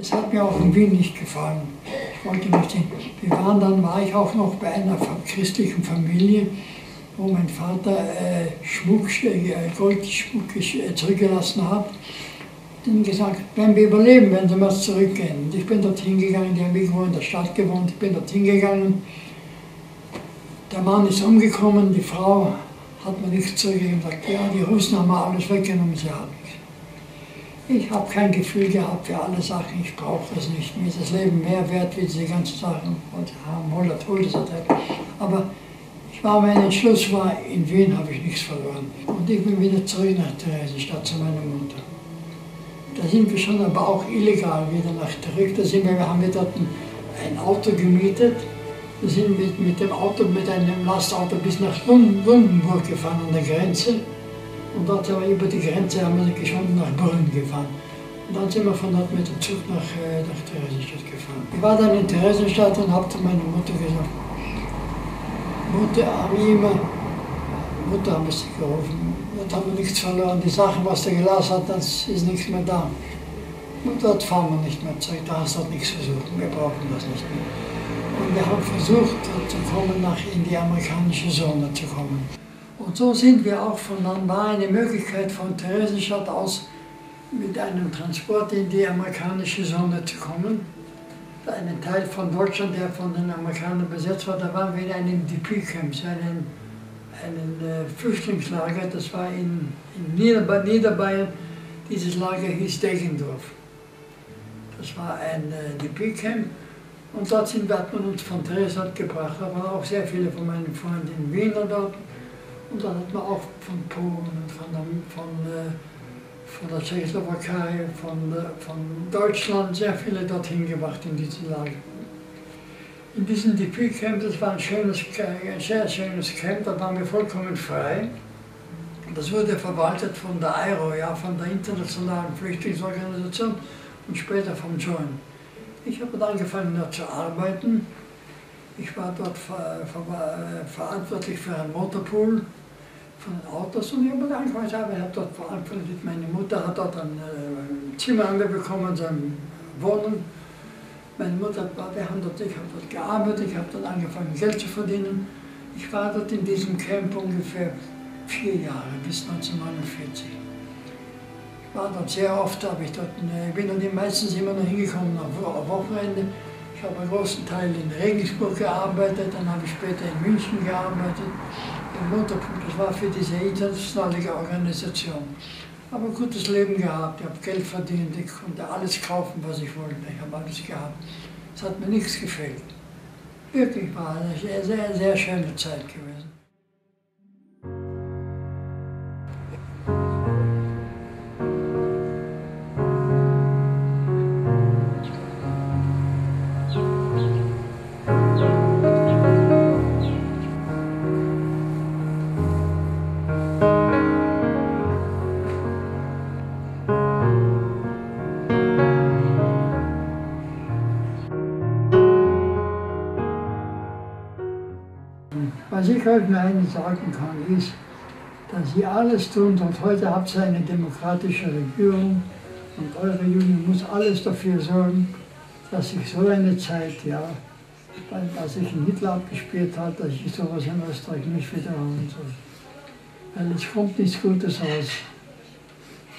Es hat mir auch in Wien nicht gefallen. Ich wollte nicht hin. Wir waren dann, war ich auch noch bei einer christlichen Familie, wo mein Vater äh, Schmuck, äh, Goldschmuck äh, zurückgelassen hat. Dann gesagt, wenn wir überleben, werden sie mal zurückgehen. Und ich bin dort hingegangen, die haben irgendwo in der Stadt gewohnt, ich bin dort hingegangen. Der Mann ist umgekommen, die Frau hat mir nichts zurückgegeben, sagt, ja, die Russen haben alles weggenommen, sie haben. Ich habe kein Gefühl gehabt für alle Sachen, ich brauche das nicht. Mir ist das Leben mehr wert, wie diese ganzen Sachen und haben 100 Todesattack. Aber ich war, mein Entschluss war, in Wien habe ich nichts verloren. Und ich bin wieder zurück nach Theresienstadt zu meiner Mutter. Da sind wir schon, aber auch illegal wieder nach zurück. Da sind wir, haben wir dort ein, ein Auto gemietet. Wir sind mit, mit dem Auto, mit einem Lastauto bis nach Lundenburg gefahren an der Grenze. Und dort haben wir über die Grenze haben wir geschwommen nach Brünn gefahren. Und dann sind wir von dort mit dem Zug nach, äh, nach Theresienstadt gefahren. Ich war dann in Theresienstadt und habe zu meiner Mutter gesagt, Mutter, immer, Mutter haben sie gerufen, dort haben wir nichts verloren, die Sachen, was der gelassen hat, das ist nichts mehr da. Und dort fahren wir nicht mehr zurück, da hast du nichts versucht, wir brauchen das nicht mehr. Und wir haben versucht zu kommen, nach in die amerikanische Zone zu kommen. Und so sind wir auch von, war eine Möglichkeit von Theresienstadt aus mit einem Transport in die amerikanische Zone zu kommen. Ein Teil von Deutschland, der von den Amerikanern besetzt war, da waren wir in einem DP-Camp, einem, einem äh, Flüchtlingslager, das war in, in Nieder Niederbayern. Dieses Lager hieß Degendorf. Das war ein äh, DP-Camp und dort sind hat man uns von Theresienstadt gebracht. Da waren auch sehr viele von meinen Freunden in Wien dort. Und dann hat man auch von Polen, von, der, von, äh, von der Tschechoslowakei, von, äh, von Deutschland sehr viele dorthin gebracht in diese Lager. In diesem DP-Camp, das war ein, schönes, ein sehr schönes Camp, da waren wir vollkommen frei. Das wurde verwaltet von der IRO, ja, von der Internationalen Flüchtlingsorganisation und später vom Joint. Ich habe dann angefangen dort zu arbeiten. Ich war dort ver, ver, verantwortlich für einen Motorpool von den Autos und ich habe angefangen zu habe dort verantwortlich, meine Mutter hat dort ein, äh, Zimmer anbekommen, so eine Wohnung. Meine Mutter, haben dort, ich habe dort gearbeitet, ich habe dort angefangen Geld zu verdienen. Ich war dort in diesem Camp ungefähr vier Jahre, bis 1949. Ich war dort sehr oft, habe ich dort, ich bin dort meistens immer noch hingekommen am Wochenende. Ich habe einen großen Teil in Regensburg gearbeitet, dann habe ich später in München gearbeitet. Im Motorpunkt, das war für diese internationale Organisation. Aber ein gutes Leben gehabt, ich habe Geld verdient, ich konnte alles kaufen, was ich wollte. Ich habe alles gehabt. Es hat mir nichts gefehlt. Wirklich war eine sehr, sehr schöne Zeit gewesen. Was ich euch nur eines sagen kann, ist, dass ihr alles tun und heute habt ihr eine demokratische Regierung und eure Jugend muss alles dafür sorgen, dass sich so eine Zeit, ja, als ich in Hitler abgespielt habe, dass ich sowas in Österreich nicht wiederholen soll. Weil es kommt nichts Gutes raus.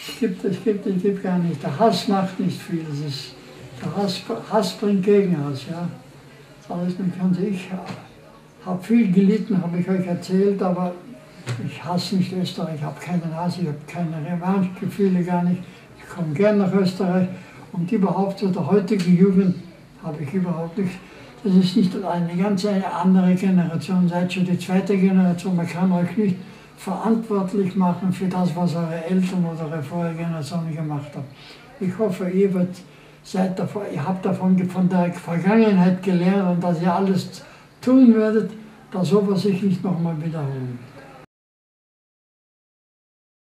Es gibt, es gibt, es gibt gar nicht. Der Hass macht nicht viel. Ist, der Hass, Hass bringt Gegenhass, ja. Alles, dann kann ich habe viel gelitten, habe ich euch erzählt, aber Ich hasse nicht Österreich, ich habe keine Hass, ich habe keine Revanchegefühle gar nicht. Ich komme gerne nach Österreich und überhaupt zu der heutigen Jugend habe ich überhaupt nicht. Das ist nicht eine ganz eine andere Generation, seid schon die zweite Generation. Man kann euch nicht verantwortlich machen für das, was eure Eltern oder eure vorherige Generation gemacht haben. Ich hoffe, ihr, wird, seid davon, ihr habt davon von der Vergangenheit gelernt und dass ihr alles tun werdet, dass sowas sich nicht nochmal wiederholt.